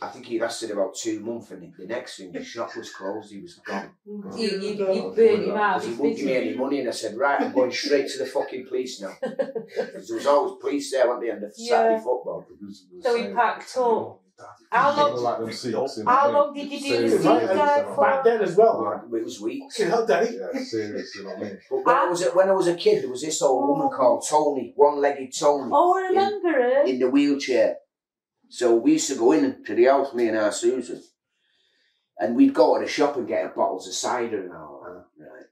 I think he lasted about two months and the next thing the shop was closed, he was gone. Mm-hmm. You, you, you burned him out. He wouldn't give me any money and I said, right, I'm going straight to the fucking police now. Because there was always police there, weren't there, on the Saturday football. So he packed up. How long- like them seats in How long did you do the Serious. seat Right, guy Back then as well. Oh, It was weeks. Fucking hell, Daddy. Yeah, serious, you know what I mean? But when I was a, when I was a kid, there was this old woman oh. called Tony, one-legged Tony, Oh, I remember it. in the wheelchair. So we used to go in to the house, me and our Susan, and we'd go to the shop and get bottles of cider and all that. Right.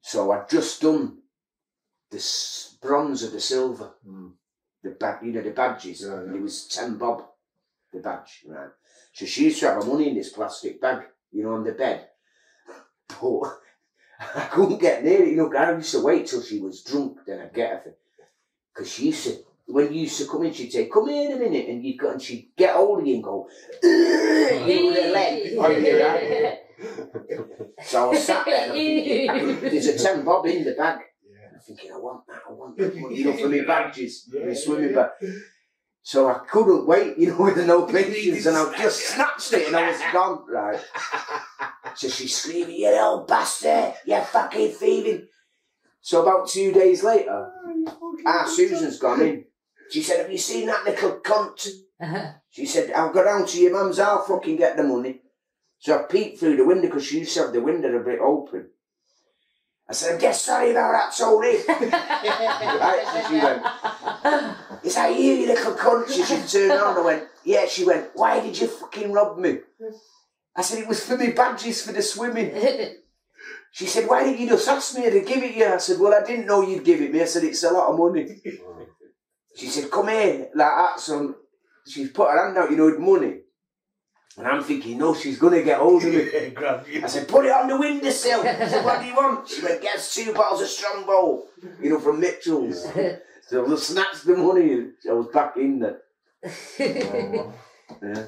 So I'd just done the bronze or the silver, Mm. the you know the badges. Yeah, yeah. it was ten bob, the badge, right? So she used to have her money in this plastic bag, you know, on the bed. But I couldn't get near it, you know. I used to wait till she was drunk, then I'd get her. Because she used to, when you used to come in, she'd say, "Come in a minute," and you'd go, and she'd get hold of you and go, you know, with her leg. on you, right? So I was sat there, and I'm thinking, there's a ten bob in the bag. Yeah. I'm thinking, I want that, I want that. You know, for me badges, Yeah, my swimming yeah. bag. So I couldn't wait, you know, with the no patience, and I just snatched it and I was gone, right? So she's screaming, you old bastard, you fucking thieving. So about two days later, ah, Susan's gone in. She said, have you seen that little cunt? Uh-huh. She said, I'll go down to your mum's, I'll fucking get the money. So I peeped through the window because she used to have the window a bit open. I said, I'm just sorry about that, Tony. right, so she went, is that you, you little cunt? She, she turned around and went, yeah. She went, why did you fucking rob me? I said, it was for me badges for the swimming. She said, why didn't you just ask me to give it you? I said, well, I didn't know you'd give it me. I said, it's a lot of money. Mm. She said, come here, like that. So she's put her hand out, you know, with money. And I'm thinking, no, she's going to get hold of me. Grab you. I said, put it on the windowsill. I said, what do you want? She went, get two bottles of Strongbow, you know, from Mitchell's. So I snatched the money and I was back in there. Yeah.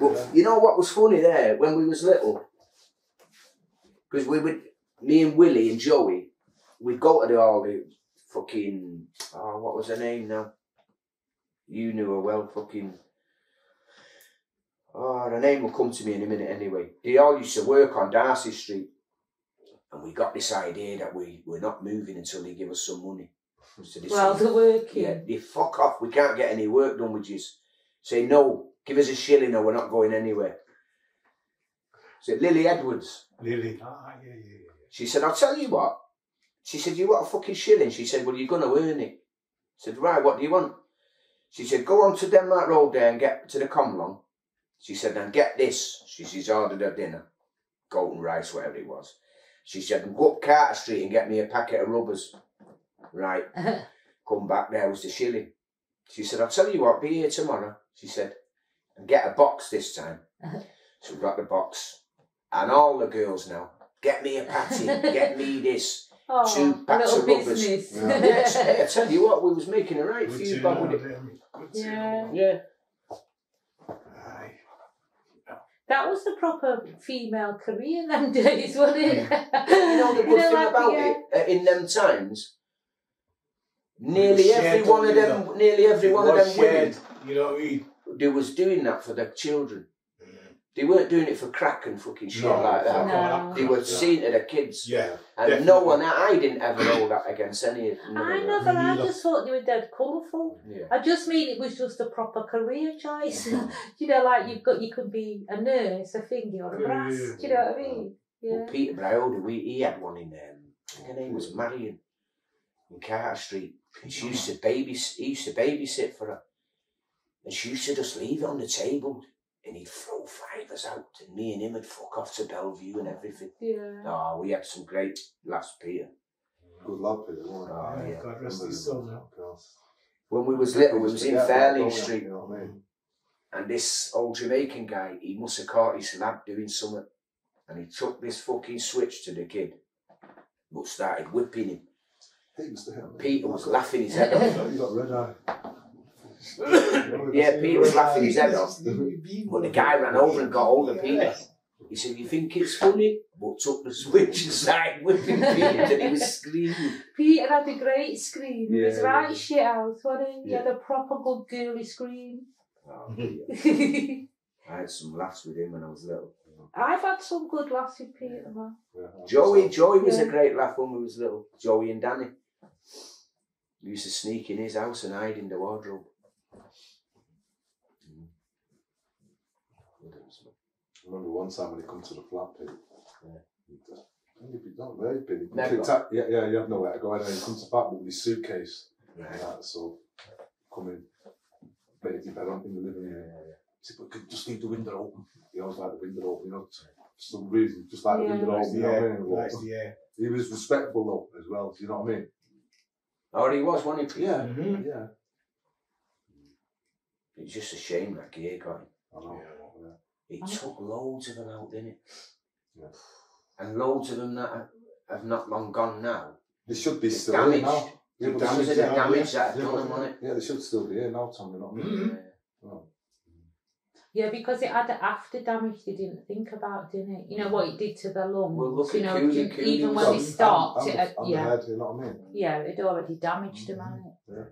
But you know what was funny there when we was little? Because we would, me and Willie and Joey, we'd go to the all the fucking, oh, what was her name now? You knew her well, fucking. Oh, her name will come to me in a minute anyway. They all used to work on Darcy Street. And we got this idea that we, we're not moving until they give us some money. So they Well, said, they're working. yeah, they fuck off. We can't get any work done with you. Say no. Give us a shilling or we're not going anywhere. Said Lily Edwards. Lily. Ah, yeah, yeah, yeah. She said, I'll tell you what. She said, you want a fucking shilling? She said, well, you're going to earn it. I said, right, what do you want? She said, go on to Denmark Road there and get to the Comlong. She said, and get this. She she's ordered her dinner. Golden rice, whatever it was. She said, go up Carter Street and get me a packet of rubbers. Right. Come back, there was the shilling. She said, I'll tell you what, be here tomorrow. She said, and get a box this time. so we got the box. And all the girls now, get me a patty, get me this. Oh, Two a packs little of rubbers. business. Yeah. Yes, I tell you what, we was making a right Good few to bob know with it. them. Good to Yeah. Yeah. That was the proper female career in them days, wasn't it? You know the good thing like, about yeah. it, uh, in them times, nearly every one of them, nearly every one of them women, You know what I mean? they was doing that for their children. They weren't doing it for crack and fucking shit No, like that. No. They were Yeah. seeing to the kids. Yeah. and definitely. no one, I didn't ever know that against any of none I of them. never, I neither. just thought they were dead colourful. Yeah. I just mean it was just a proper career choice. you know, like you've got, you could be a nurse, a thingy, or a Yeah, brass. yeah, Do you know what I mean? Yeah. Well, Peter Browder, we, he had one in um, I think her name was Marion in Carter Street. And she used to baby, he used to babysit for her. And she used to just leave it on the table and he'd throw fivers out and me and him would fuck off to Belle Vue and everything. Yeah. Oh, we had some great last Peter. Good lad, Peter, wasn't Oh, he? Ah, yeah. God rest his soul now. When we was little, we was in Fairley Street You know what I mean? and this old Jamaican guy, he must have caught his lad doing something and he took this fucking switch to the kid but started whipping him. He was the Peter was laughing his head off. You got red eye. Yeah, Peter was laughing his head off. But the guy ran over and got hold of Peter. He said, You think it's funny? But took the switch and started whipping Peter and he was screaming. Peter had a great scream. He was right yeah. shit out, wasn't he? He had a proper good girly scream. Oh, Peter. I've had some laughs with him when I was little. I've had some good laughs with Peter, man. Yeah, Joey, Joey was a great laugh when we was little. Joey and Danny. We used to sneak in his house and hide in the wardrobe. Mm. I remember one time when he come to the flat, Pete. Yeah. He'd, uh, he'd be not very big. Never. Picked up- Yeah, yeah, you have nowhere to go. And then he comes back with his suitcase. Right. And that, so, come in. Made his bed on in the living room. He said, but could just leave the window open. He always like the window open, you know, for some reason, just like Yeah. the window Likes open, the you know what I mean? Likes. He was respectful though, as well, do you know what I mean? Oh, he was, wasn't he? Yeah, Mhm. yeah. It's just a shame that gear got him. I know. Yeah. Yeah. It uh-huh. took loads of them out, didn't it? Yeah. And loads of them that have- have not long gone now. They should be still here damaged. now. Yeah, but Because they should, the damage yeah. that yeah, done them on it. yeah, they should still be here now, Tom, you know what I mean? Yeah. Oh. Yeah, because it had after damage they didn't think about, didn't it? You know what it did to the lungs. Well, look you at know, Cooley. ju- even when on- they stopped, and, it had, and yeah, the head, you know what I mean? yeah, it already damaged them, hadn't it? Mm-hmm. Yeah.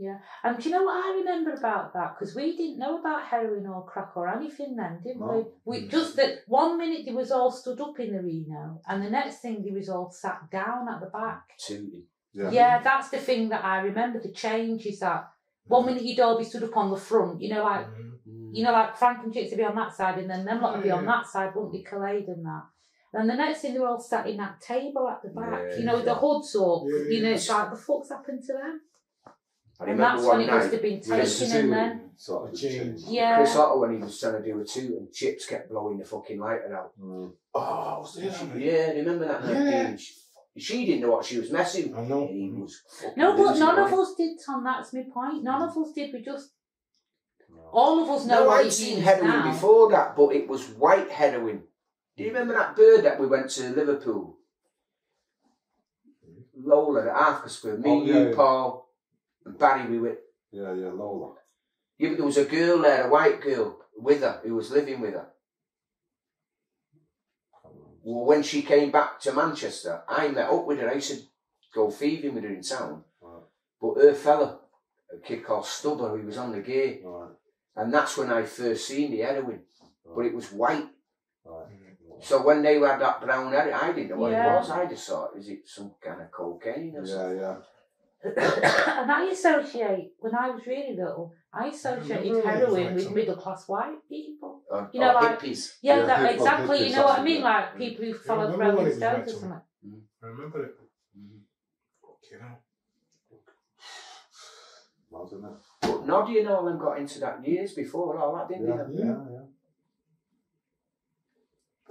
Yeah, and do you know what I remember about that? Because we didn't know about heroin or crack or anything then, didn't No. we? We just that one minute they was all stood up in the Reno, and the next thing they was all sat down at the back. Tooting. Yeah. Yeah, that's the thing that I remember. The change is that one minute you'd all be stood up on the front, you know, like Mhm. you know, like Frank and Chicks would be on that side, and then them lot would be on that side, wouldn't they, Khaled and that. And the next thing they were all sat in that table at the back, Yeah, you know, with the hoods up. Yeah, you know, it's like the fuck's happened to them. I And remember that's one when it night, must have been we went taken to in see then. Sort of A change. change. Yeah. Chris Otto when he was trying to do a toot and Chips kept blowing the fucking lighter out. Mm. Oh, was there? Yeah, remember that night? Yeah. Dean? She, she didn't know what she was messing. I know. And he was fucking No, but losing none it, of us did, Tom. That's my point. None of us did. We just, all of us he? know No, what I'd it seen heroin now. before that, but it was white heroin. Do you remember that bird that we went to Liverpool? Lola, the Arthur Me, Oh, yeah, you, yeah. Paul, and Barry, we were. Yeah, yeah, Lola. Yeah, but there was a girl there, a white girl, with her, who was living with her. Well, when she came back to Manchester, I met up with her. I used to go thieving with her in town. Right. But her fella, a kid called Stubber, he was on the gear. Right, And that's when I first seen the heroin. But it was white. right. Mm-hmm. So when they had that brown heroin, I didn't know what Yeah. it was. I just thought, is it some kind of cocaine or something? Yeah, yeah. and I associate, when I was really little, I associated remember when heroin like with some- middle class white people. Or, You know, or like- hippies. Yeah, Yeah, that, hip- exactly. hippies, You know what I mean? it. Like people who followed remember when Rolling it was Stones like or some- something. Mm. I remember it. Fucking hell. Wasn't it? But Noddy and all them got into that years before all that, didn't Yeah, they? yeah, yeah.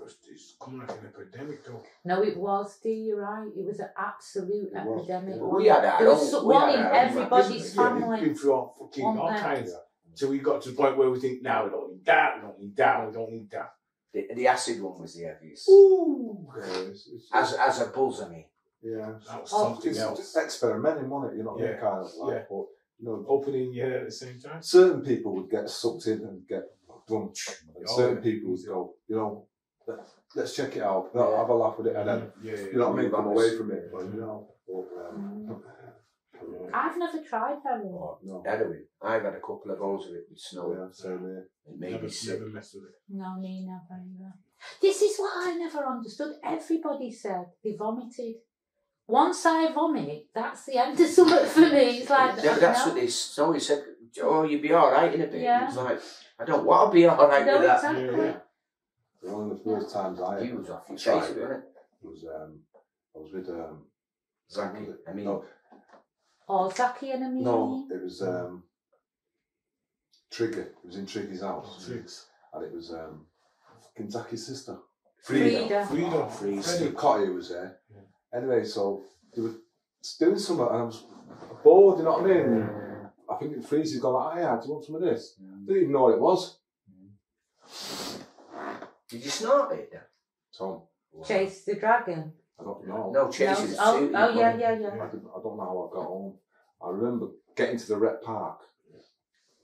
But it's- it's coming like an epidemic though. No, it was, Dee, you're right. It was an absolute It was. epidemic. But we had our There was own- so- we one had in everybody's Yeah, family. It's been through all fucking One all there. kinds. So we got to the point where we think, now we don't need that, we don't need that, we don't need that. The, the acid one was the heaviest. Ooh. Yeah, it's, it's, As, as a buzz, I mean. yeah. That was Oh, something It's else. experimenting, wasn't it? You know what I mean? Yeah. Kind of like, Yeah. but, you know, Opening your head at the same time. certain people would get sucked in and get drunk, and Oh, certain yeah. people would go, you know, let's, let's check it out, Yeah. have a laugh with it, and then, yeah, yeah. you know what I mean, come Yeah. away from it. But, you know, but, um, Mm. yeah. I've never tried heroin. Or no, heroin. I've had a couple of goes of it with snow. yeah, same here. It made never, me sick. never messed with it. No, me never either. This is what I never understood. Everybody said they vomited. Once I vomit, that's the end of something for me. It's like, Yeah, that's no, what they always said. Oh, you'll be all right in a bit. Yeah. It's like I don't want to be all right no, with that. exactly. Yeah. One of the first times I You was off your tried chase, it wasn't it? was, um, I was with, um, Zaki. I mean, no, Or Zaki and Amini. no, it was, um, Trigger. It was in Trigger's house. Tricks. And it was, um, fucking Zaki's sister. Frida. Freedom. Freeze. Freddie Cotty was there. Anyway, so they were doing something and I was bored, you know what I mean? I think Freezy's gone like, oh yeah, do you want some of this? Didn't even know what it was. Did you snort it? then? Tom, Chase the Dragon. I don't know. No, chase No, was oh, tooting, oh, yeah, wasn't yeah, I, yeah. didn't, I don't know how I got home. I remember getting to the Rec Park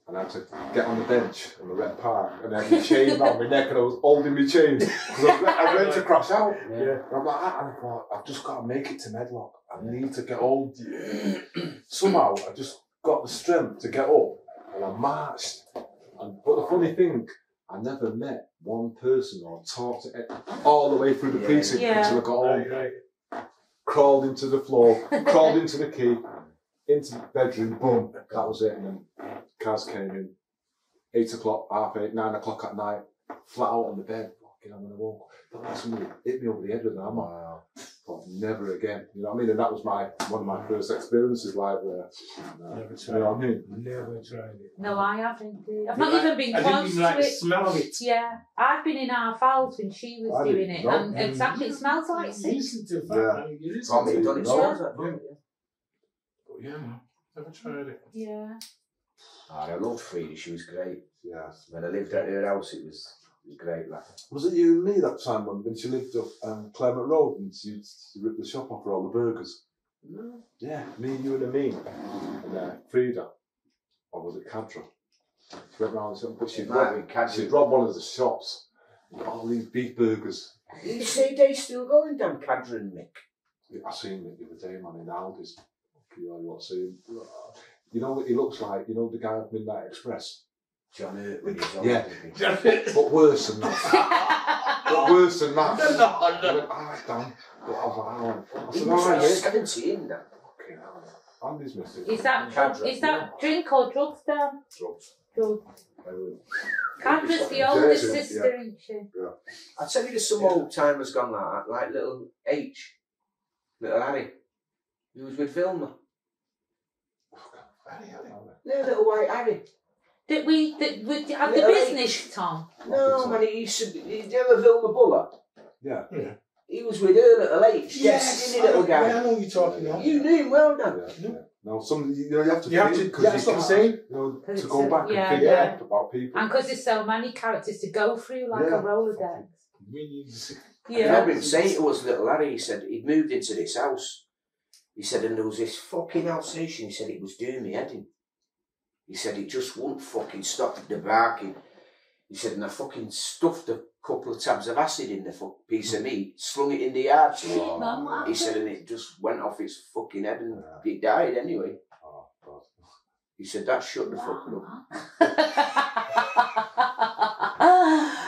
and I had to get on the bench in the Rec Park and I had my chain around my neck and I was holding my chain because I was, re- I was ready to crash out. Yeah. And I'm like, ah, and I thought, I've just got to make it to Medlock. I need to get home. Somehow, I just got the strength to get up and I marched. And, but the funny thing, I never met one person or talked to it all the way through the Yeah. precinct Yeah. until I got home. Right, right. Crawled into the floor, crawled into the key, into the bedroom, boom, that was it. And then Kaz came in, eight o'clock, half eight, nine o'clock at night, flat out on the bed. Fucking, I'm gonna walk. Felt like somebody hit me over the head with an hammer. Wow. Thought, never again. You know what I mean? And that was my one of my first experiences like where. Never You tried know what I mean? Never tried it. No, I haven't. Dee. I've You not like- even been I close didn't even like to it. smell of it. Yeah, I've been in our fouls when she was I doing it, know. and mm. exactly, it smells like You sick. Listen to that, Yeah. man. You listen to done it it. smells Yeah. like yeah. But yeah, man. Never tried it. Yeah. Oh, I loved Frida. She was great. Yes. When I lived at her house, it was great. Was it you and me that time when, she lived up um, Claremont Road and she, she ripped the shop off for all the burgers? Yeah, me, and you, and Amin. And uh, Frida. Or was it Cadra? She went round, and- but she'd robbed, she'd robbed one of the shops. All these beef burgers. You say they still going down Cadron, Mick? I seen it the other day, man, in Aldi's. You know, you to see him. You know what he looks like? You know the guy of Midnight Express? John Hurt when he's on. Yeah. Yeah. But worse than that. but worse than that. No, no, I no. went, ah, damn. But I was like, oh. I He said, was all right, like mate. 17 now. Fucking hell. Andy's missing. Is that Cadra, is that drink or drugs down? drugs? Drugs. Heroin. Cadra's the Yeah, oldest yeah. sister, isn't she? I tell you, there's some old timers gone like that, like little H, little Harry, He was with Vilma. Very, very, very. No, little white Harry. Did we did we have the Little business, Tom? No, man, he used to. be- Did you ever Vilma Buller? Yeah. Yeah. He was with her at little H. Yes, skinny I little know, guy. yeah, I know what you're talking about. You knew him well, Dan. Yeah, yeah. Mm-hmm. Now, some you, know, you have to You have to- it 'cause yeah, that's you what I'm can't, saying. You know, 'Cause to go a- back yeah, and think yeah. about people. And because there's so many characters to go through, like Yeah. a Rolodex. We need to see- I remember him Yeah. saying to us, little Harry, he said he'd moved into this house. He said, and there was this fucking Alsatian, he said it was doing me head in. He said it just won't fucking stop the barking. He said, and I fucking stuffed a couple of tabs of acid in the fuck piece of hmm. meat, slung it in the yard. Shit, man, He said, and it just went off its fucking head and Yeah. it died anyway. Oh, God. He said, that shut the fuck up.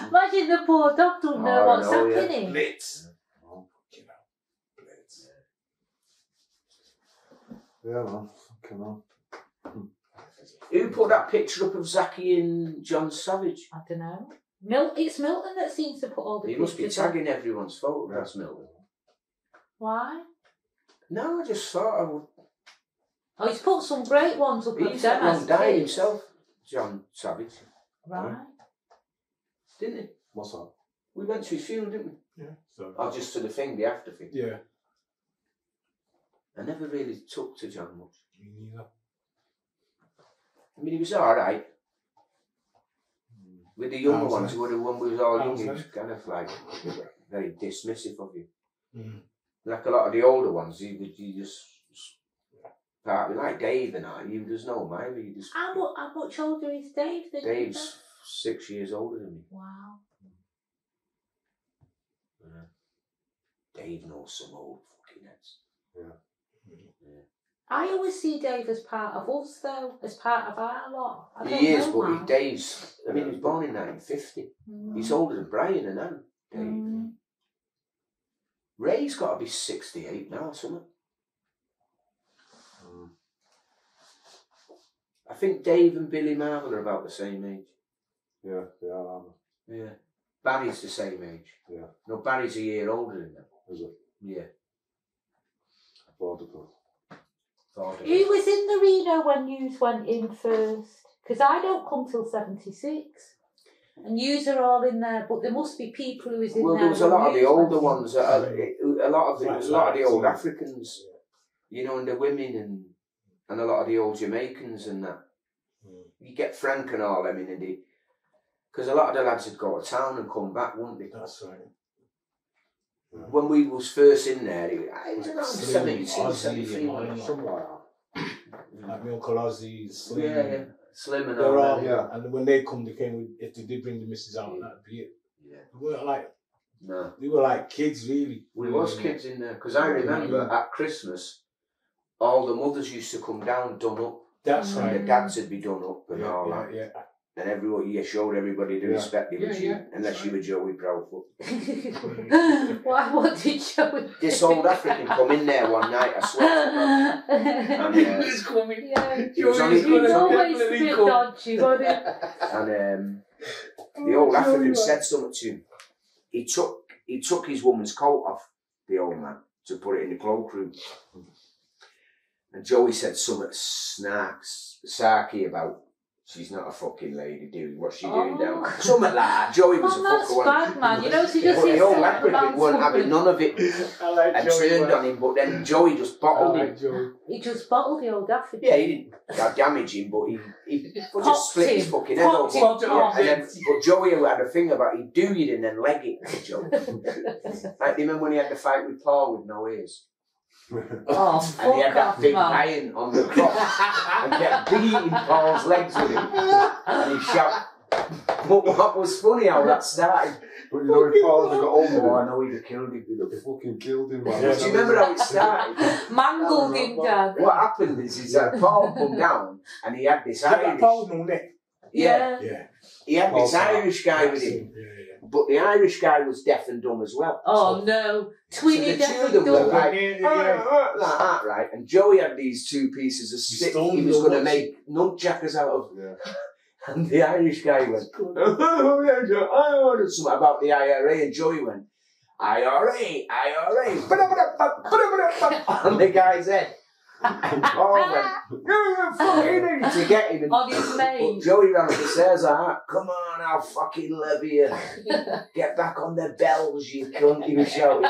Imagine the poor dog don't know Oh, what's know, yeah. happening. Blitz. Oh, You know, Blitz. yeah, man. Fucking hell. Who put that picture up of Zaki and John Savage? I don't know. Mil- it's Milton that seems to put all the He must be pictures up. tagging everyone's photographs, Milton. Why? No, I just thought I would. Oh, he's put some great ones up of He's them not as long died kids. himself, John Savage, Right. didn't he? What's that? We went to his funeral, didn't we? Yeah. So, Or just to the thing, the after thing. yeah. I never really took to John much. Me neither. I mean, he was alright. With the younger ones, that? who were the when we was all young, he was kind of like very dismissive of you. Mm. Like a lot of the older ones, he would you just part with, like Dave and I, you just know him either. You just How, mu- how much older is Dave than you? Dave's six years older than me. Wow. Dave knows some old fucking heads. I always see Dave as part of us, though, as part of our lot. I don't He is, know but why. he, Dave's. I mean, he was born in 1950. Mm. He's older than Brian and Anne. Dave. Mm. Ray's got to be 68 now or something. Mm. I think Dave and Billy Marvel are about the same age. Yeah, yeah, I'm, Yeah. Barry's the same age. Yeah. No, Barry's a year older than them. is it? Yeah. Vaudeville. Thought of Who was in the Reno when you went in first? Because I don't come till 76. And yous are all in there, but there must be people who is in Well, there. there was a lot of the older ones. That are, a lot of the, Right, a lot of the old so- Africans, you know, and the women and and a lot of the old Jamaicans and that. Mm. You get Frank and all them in and the because a lot of the lads would go to town and come back, wouldn't they? That's right. When we was first in there, it, it was around Slim, 72, Ozzy, 73. and wasn't all it? Something like that. Like my Uncle Slim. Yeah, yeah. Slim and all all, that. yeah. And when they come, they came with, if they did bring the missus out, that'd be it. Yeah. They weren't like, No. they were like kids, really. We was Mm. kids in there because I remember at Christmas, all the mothers used to come down done up, That's Mm. and the dads would be done up and Yeah, all yeah, that. yeah. And everyone, you showed everybody the Yeah. respect they Yeah, was you, yeah, unless that's you were Joey Proudfoot. Why? What did Joey? This old African come in there one night, I swear. And, uh, coming. yeah, he was on his, he he's was on, always a bit dodgy, wasn't he? and um, the old African said something to him. He took he took his woman's coat off, the old man, to put it in the cloakroom. And Joey said something snarks, sarky about she's not a fucking lady, dude. What's she doing down? Oh. Something like that. Joey was Oh, a that's fucker. wasn't bad, man. You know, she just But the says old something African about weren't having something. none of it I like and Joey, turned man. on him, but then Joey just I bottled him. Joey. He just bottled the old African. Yeah, he didn't damage him, but he, he well, just split his fucking head Popped off. Yeah, and then, but Joey had a thing about he'd do it and then leg it, Joey. like, remember when he had the fight with Paul with no ears? Oh, And he had that off, big man. iron on the cross and kept beating Paul's legs with him. And he shouted. But what was funny how that started? But you know, if Paul had got Oh, older, I know he'd have killed him. he'd have fucking killed him. man. Yeah. Do you remember how it started? Mangled him, Dad. What happened is, is that Paul come down and he had this Irish. Paul's no neck? Yeah, Yeah. he had Paul this Irish guy with him. Yeah, yeah. But the Irish guy was deaf and dumb as well. Oh no. Twinny So the two of them definitely were like, Yeah, yeah, "Ah, yeah. ah," like that, right? And Joey had these two pieces of stick stole he was going to watch. make nunchuckers out of. Yeah. And the Irish guy went, oh, yeah, Joe, I ordered something about the IRA, and Joey went, IRA, IRA, on the guy's head. And Paul went, "Yeah, fucking need to get him. And On his but. Joey ran up the stairs like, "Ah, come on, I'll fucking love you. Get back on the bells, you cunt, he was shouting.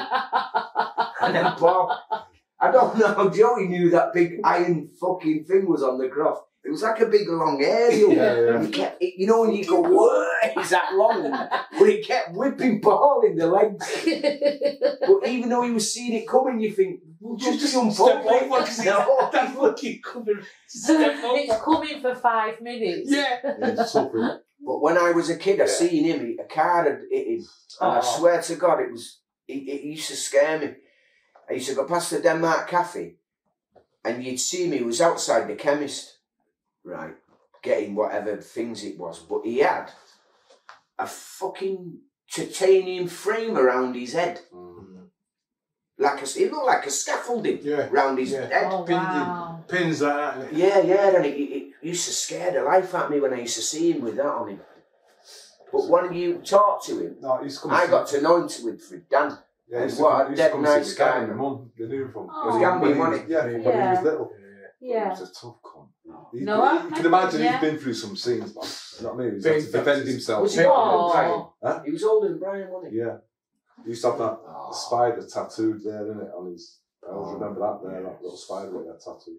And then Paul, I don't know Joey knew that big iron fucking thing was on the cross. It was like a big long aerial. Yeah, yeah. He kept, it, you know, when you go, whoa, it's that long, but he kept whipping Paul in the legs. But even though he was seeing it coming, you think, well, just, Just jump step over. over 'cause No. that fucking coming. Step it's coming for five minutes. Yeah. Yeah, it's tough, isn't it? But when I was a kid, I Yeah. seen him. he- A car had hit him, and I Oh. swear to God, it was. It, it used to scare me. I used to go past the Denmark Cafe, and you'd see me. He was outside the chemist, right, getting whatever things it was. But he had a fucking titanium frame around his head, mm-hmm. like a. It looked like a scaffolding Yeah. around his Yeah. head. Oh wow. Pins like that. innit? Yeah, yeah, and it, it, it used to scare the life out of me when I used to see him with that on him. But when you talk to him, No, he's come I to- got to know him with with Dan. Yeah, he's What a come, he's dead come nice to my dad guy. and my mum. They knew him. Oh. when Gambling, he was- wasn't he? Yeah, when he was little. He Yeah. was a tough cunt. He, No, I- you can imagine yeah. he's been through some scenes, man. You know what I mean? He's Big had to defend factors. himself. Was he Yeah. Brian? Oh. Huh? He was older than Brian, wasn't he? Yeah. He used to have that Oh. spider tattooed there, didn't it, on his. I always Oh. remember that there, that little spider with that tattoo.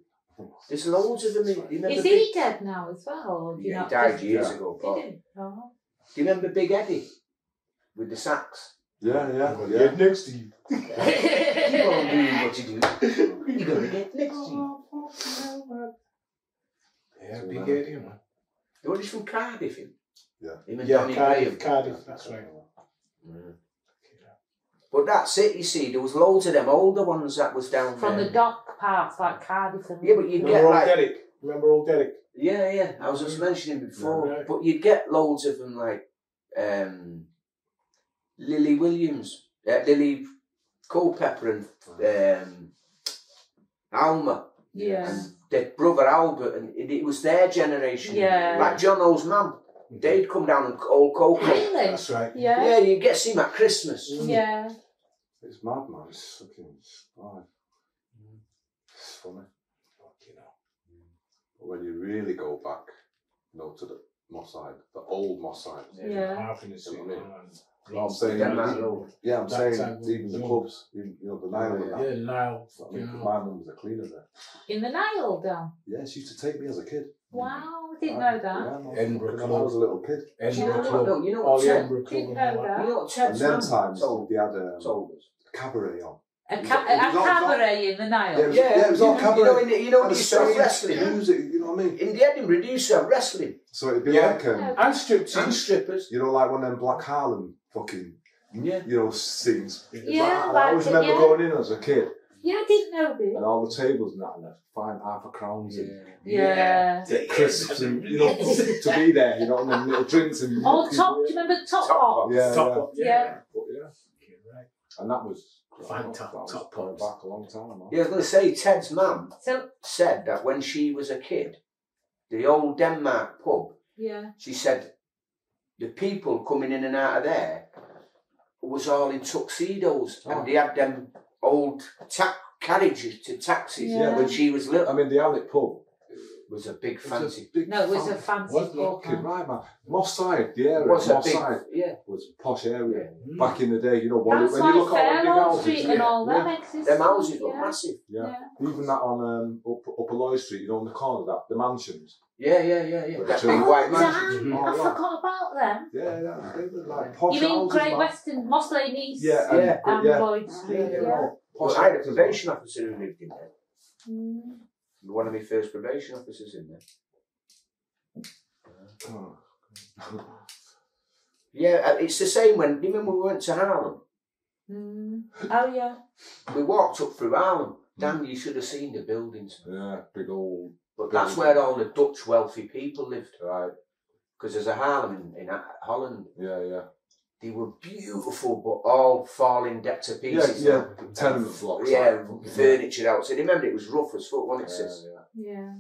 There's loads of them. Do you remember Is Big- he dead now as well? You Yeah, he died just- years Yeah. ago. Paul. Did he? Oh. Do you remember Big Eddie with the sax? Yeah, yeah, But yeah. yeah, next to you. Keep on doing what you do. You're gonna get next to you. Yeah, big Eddie, man. The one is from Cardiff. Him. Yeah. Him and Yeah, Donny Cardiff, Graham. Cardiff, that's right. Mm. But that's it. You see, there was loads of them older ones that was down From there. the dock parts like Cardiff and Yeah, but you get Remember old like Derek? Remember old Derek? Yeah, yeah. I was just mentioning before, Right. but you'd get loads of them like um, Lily Williams, uh, Lily Culpepper, and um, Alma, yeah. and their brother Albert, and it, it was their generation. Yeah. Like John O's mum, mm-hmm. they'd come down and old Coco. Really? That's right. Yeah. Yeah, you get to see him at Christmas. Mm. Yeah. It's mad, man. It's fucking. It's, fine. Mm. it's funny. You know. But when you really go back, you know, to the Moss side, the old Moss side. Yeah. Half in the city. You know what I and No, I'm saying, Them even- that road. yeah, I'm That saying time even the young. clubs, even, you know, the Nile and that. Yeah, Nile. I mean, you know. my mum was a cleaner there. In the Nile down. Yeah, she used to take me as a kid. Wow, I didn't know that. Yeah, no, Edinburgh when I was a little kid. You know Edinburgh Club. though? You know All what the Ted, Edinburgh Club Didn't know that. that. you know what And Ted's them mum times, told, they had um, told us? cabaret on. A, ca- it a cabaret in the Nile. Yeah, it was- Yeah, it was all you, cabaret. You know, in the, you know, And they the used to have wrestling. music, you know what I mean? In the Edinburgh, they used to have wrestling. So it'd be Yeah. like, um, And stripped And strippers. you know, like one of them Black Harlem fucking, Yeah. you know, scenes. Yeah, and I always like- remember yeah. going in as a kid, Yeah, I didn't know this. and all the tables and that, and they'd find half a crowns and Yeah. crisps, and you know, to be there, you know, and then little drinks and Oh, top. Do you remember Top Top Box? Yeah, Top yeah. up. Yeah. But yeah, Okay, right. and that was Fantastic. Top going pops. back a long time. Man. Yeah, I was going to say, Ted's mum So said that when she was a kid, the old Denmark pub, yeah. she said the people coming in and out of there was all in tuxedos Oh. and they had them old ta- carriages to taxis Yeah. when she was little. I mean, the Alec pub was a big was a fancy. big No, it was a fancy What? pub. Fucking right, man. Moss Side, the area, was a Moss big, Side yeah. was a posh area. Mm. Back in the day, you know, when, That's when why you look at all the big houses, Street yeah, and all yeah, that exists. Them houses were yeah. massive. yeah. Even that on um, up, Upper Lloyd Street, you know, on the corner, that the mansions. Yeah, yeah, yeah, yeah. That Children. big white Oh, mansion. damn, Oh, I yeah. forgot about them. Yeah, yeah, they were like posh You mean houses, Great man. Western, Moss Lane East Yeah, and, Yeah. and yeah, Lloyd Street? yeah, Yeah. yeah. Well, I had a probation officer who lived in there. Mm. One of my first probation officers in there. Oh. Yeah, uh, it's the same when, do you remember we went to Harlem? Mm. Oh yeah. We walked up through Harlem. Damn, you should have seen the buildings. yeah, big old. But that's where all the Dutch wealthy people lived. Right. Because there's a Harlem in, in Holland. Yeah, yeah. They were beautiful, but all falling deck to Yeah, pieces. yeah. yeah. Tenement blocks. Yeah, like, furniture out. So remember, it was rough as fuck, wasn't it, sis? Yeah, Yeah.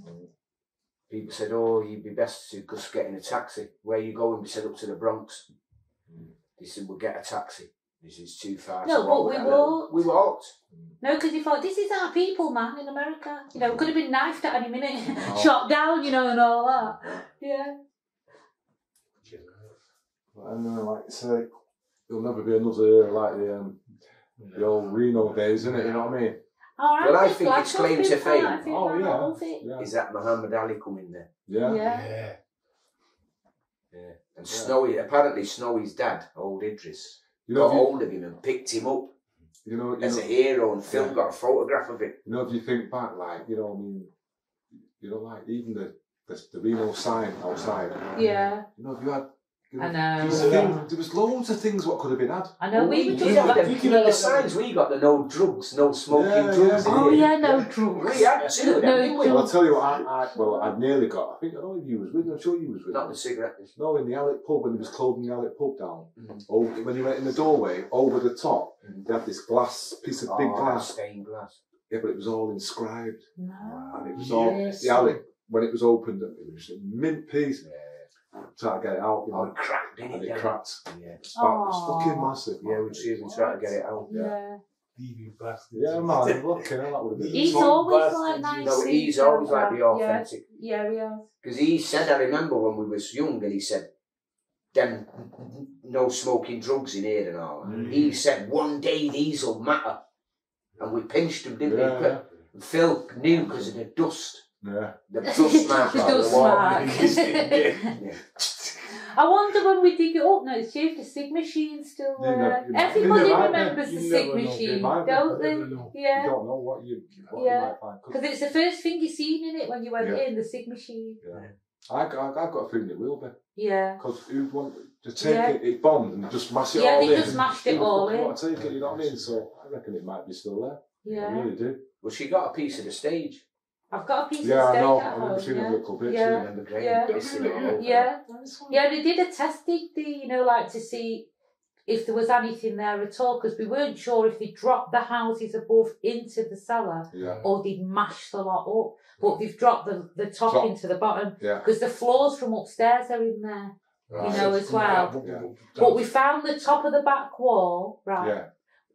People said, "Oh, you'd be best to just get in a taxi. Where you going?" We said, "Up to the Bronx." Mm. They said, "We'll get a taxi. This is too far." No, but we walked. We walked. No, because he thought this is our people, man, in America. You know, could have been knifed at any minute, Oh. shot down, you know, and all that. Yeah. yeah. And then, like you say, there'll never be another era like the um, the old Reno days, innit? You know what I mean? All right. Well, I think think it's claim to fame. Oh, yeah. yeah. Yeah. Is that Muhammad Ali coming there? Yeah. Yeah. Yeah. Yeah. And Yeah. Snowy, apparently Snowy's dad, old Idris, You got know, if you, hold of him and picked him up you know, you as know, a hero, and Phil Yeah. got a photograph of it. you know, if you think back, like, you know, I mean, you know, like even the the, the Reno sign outside. Yeah. You know, if you had. You know, I know. was, thing, there was loads of things what could have been had. I know. We were we just had like, you know, the signs we got, the no drugs, no smoking Yeah, drugs. yeah. oh yeah, no drugs. We had two of them, No didn't we? Well, I'll tell you what, I, I well, I nearly got. I think I don't know if you was with. me, I'm sure you was with. Not me. the cigarette. No, in the Alec pub when he was closing the Alec pub down. Over, when he went in the doorway, over the top, Mhm. they had this glass piece of big Oh, glass. stained glass. Yeah, but it was all inscribed, No. and it was all Yes. the Alec when it was opened. It was a mint piece. Yeah. Trying to get it out, you Oh, know, it cracked, didn't and it? it yeah. cracked. Yeah. It's fuck- it's fucking massive. Yeah, we'd see if we try to get it out. Yeah. Thieving bastards. Yeah, man. Look, you know, that would have been. He's always bastards, like you nice. No, he's always like the yeah. authentic. Yeah, he has. Because he said, I remember when we was young, and he said, them no smoking drugs in here and all. Mm. He said, one day these will matter. And we pinched him, didn't Yeah, we? And Phil knew because of the dust. Yeah. The dust mark The on the dust wall. mark. Yeah. I wonder when we dig it up next year if the sig machine still You never- there. you Everybody you never- remembers you the never sig know. machine, might be. don't they? Never know. You Yeah. don't know what you what Yeah. you might find. 'Cause Because it's the first thing you seen in it when you went Yeah. in, the sig machine. I, got- I, I've got a feeling it will be. Yeah. Because who'd want to take Yeah. it, it bombed and just mash it Yeah, all they in? just mashed it Who all fuck in. want to take it, you know what I mean? So I reckon it might be still there. I Yeah. really do. Well, she got a piece of the stage. I've got a piece Yeah, of I steak know. at I've home. seen a Yeah. little bit. Yeah. Remember Graham Yeah. pissing it. Yeah. Yeah, they did a test, did they? You know, like to see if there was anything there at all, because we weren't sure if they dropped the houses above into the cellar Yeah. or they'd mashed the lot up. But they've dropped the, the top, Top. into the bottom Yeah. because the floors from upstairs are in there. Right. know, as well. Yeah. But we found the top of the back wall, right?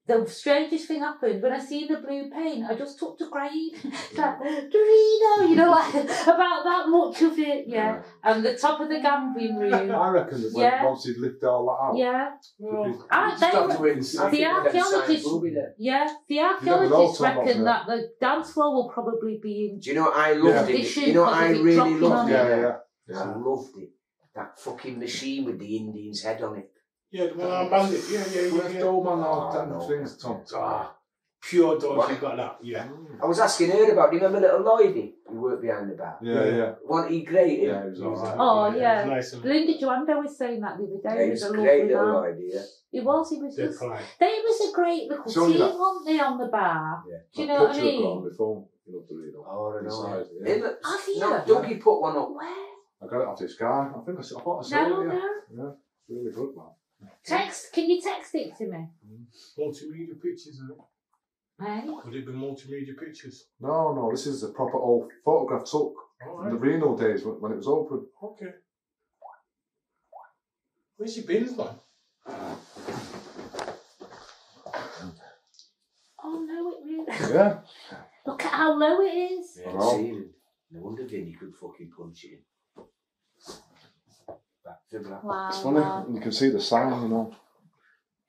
Yeah. The strangest thing happened when I seen the blue paint. I just took to crying, It's like the Reno, you know, like about that much of it, yeah. And the top of the gambling room, I reckon that when, Yeah. once he'd lift all that out, yeah. Well, Ah, just they have were- to wait and see. I think them archaeologists- signs will. Yeah, the archaeologists reckon that the dance floor will probably be in. Do you know what I loved Yeah. it? You know what I Because of it really loved it? yeah, it. yeah. I loved it. That fucking machine with the Indian's head on it. Yeah, the one I bandit. Yeah, yeah, yeah. Left yeah. all man Oh, all them no. things, Tom. Ah. ah pure dodge, What? you got that. Yeah. Ah. I was asking her about, do you remember little Lloydie who worked behind the bar? Yeah, yeah. Wasn't he great? Yeah, him? he was alright. Oh, it was yeah. Nice Linda Joanda was saying that the other day. he He was was a a great lovely little man. Lloydie, yeah. He was. He was dead just. They was a great little So you team, that- weren't they, on the bar? Yeah. Do you know what I picture I've got on mean? my phone, you know, to read on. Oh, I know. Inside, yeah. yeah. It looks- Have you? No, Dougie put one up. Where? I got it off this guy. I think I, saw- I thought I saw No, it. Yeah. no. yeah. Really good, man. Text. Can you text it to me? Mm. Multimedia pictures, isn't it? Hey. Would it be multimedia pictures? No, no, this is a proper old photograph took All in the right. Reno days when, when it was open. Okay. Where's your bins, man? Oh no, it really. Yeah. Look at how low it is. Yeah, Well. see, no wonder then Vinny could fucking punch it in. Back to black. Wow. It's funny. wow. You can see the sign, you know.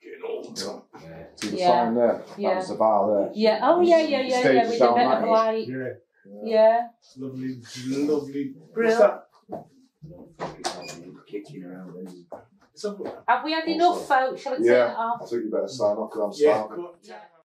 Getting old. Yeah. Yeah. See the Yeah. sign there? Yeah. That was the bar there. Yeah. Oh yeah, yeah, yeah, Stage yeah. With a down bit of light. Yeah. Yeah. Lovely, lovely. What's Brill. that? Kicking around. isn't he? It's a Have we had enough, folks? Shall I turn Yeah. it off? I think you better sign off because I'm Yeah, starving. Yeah.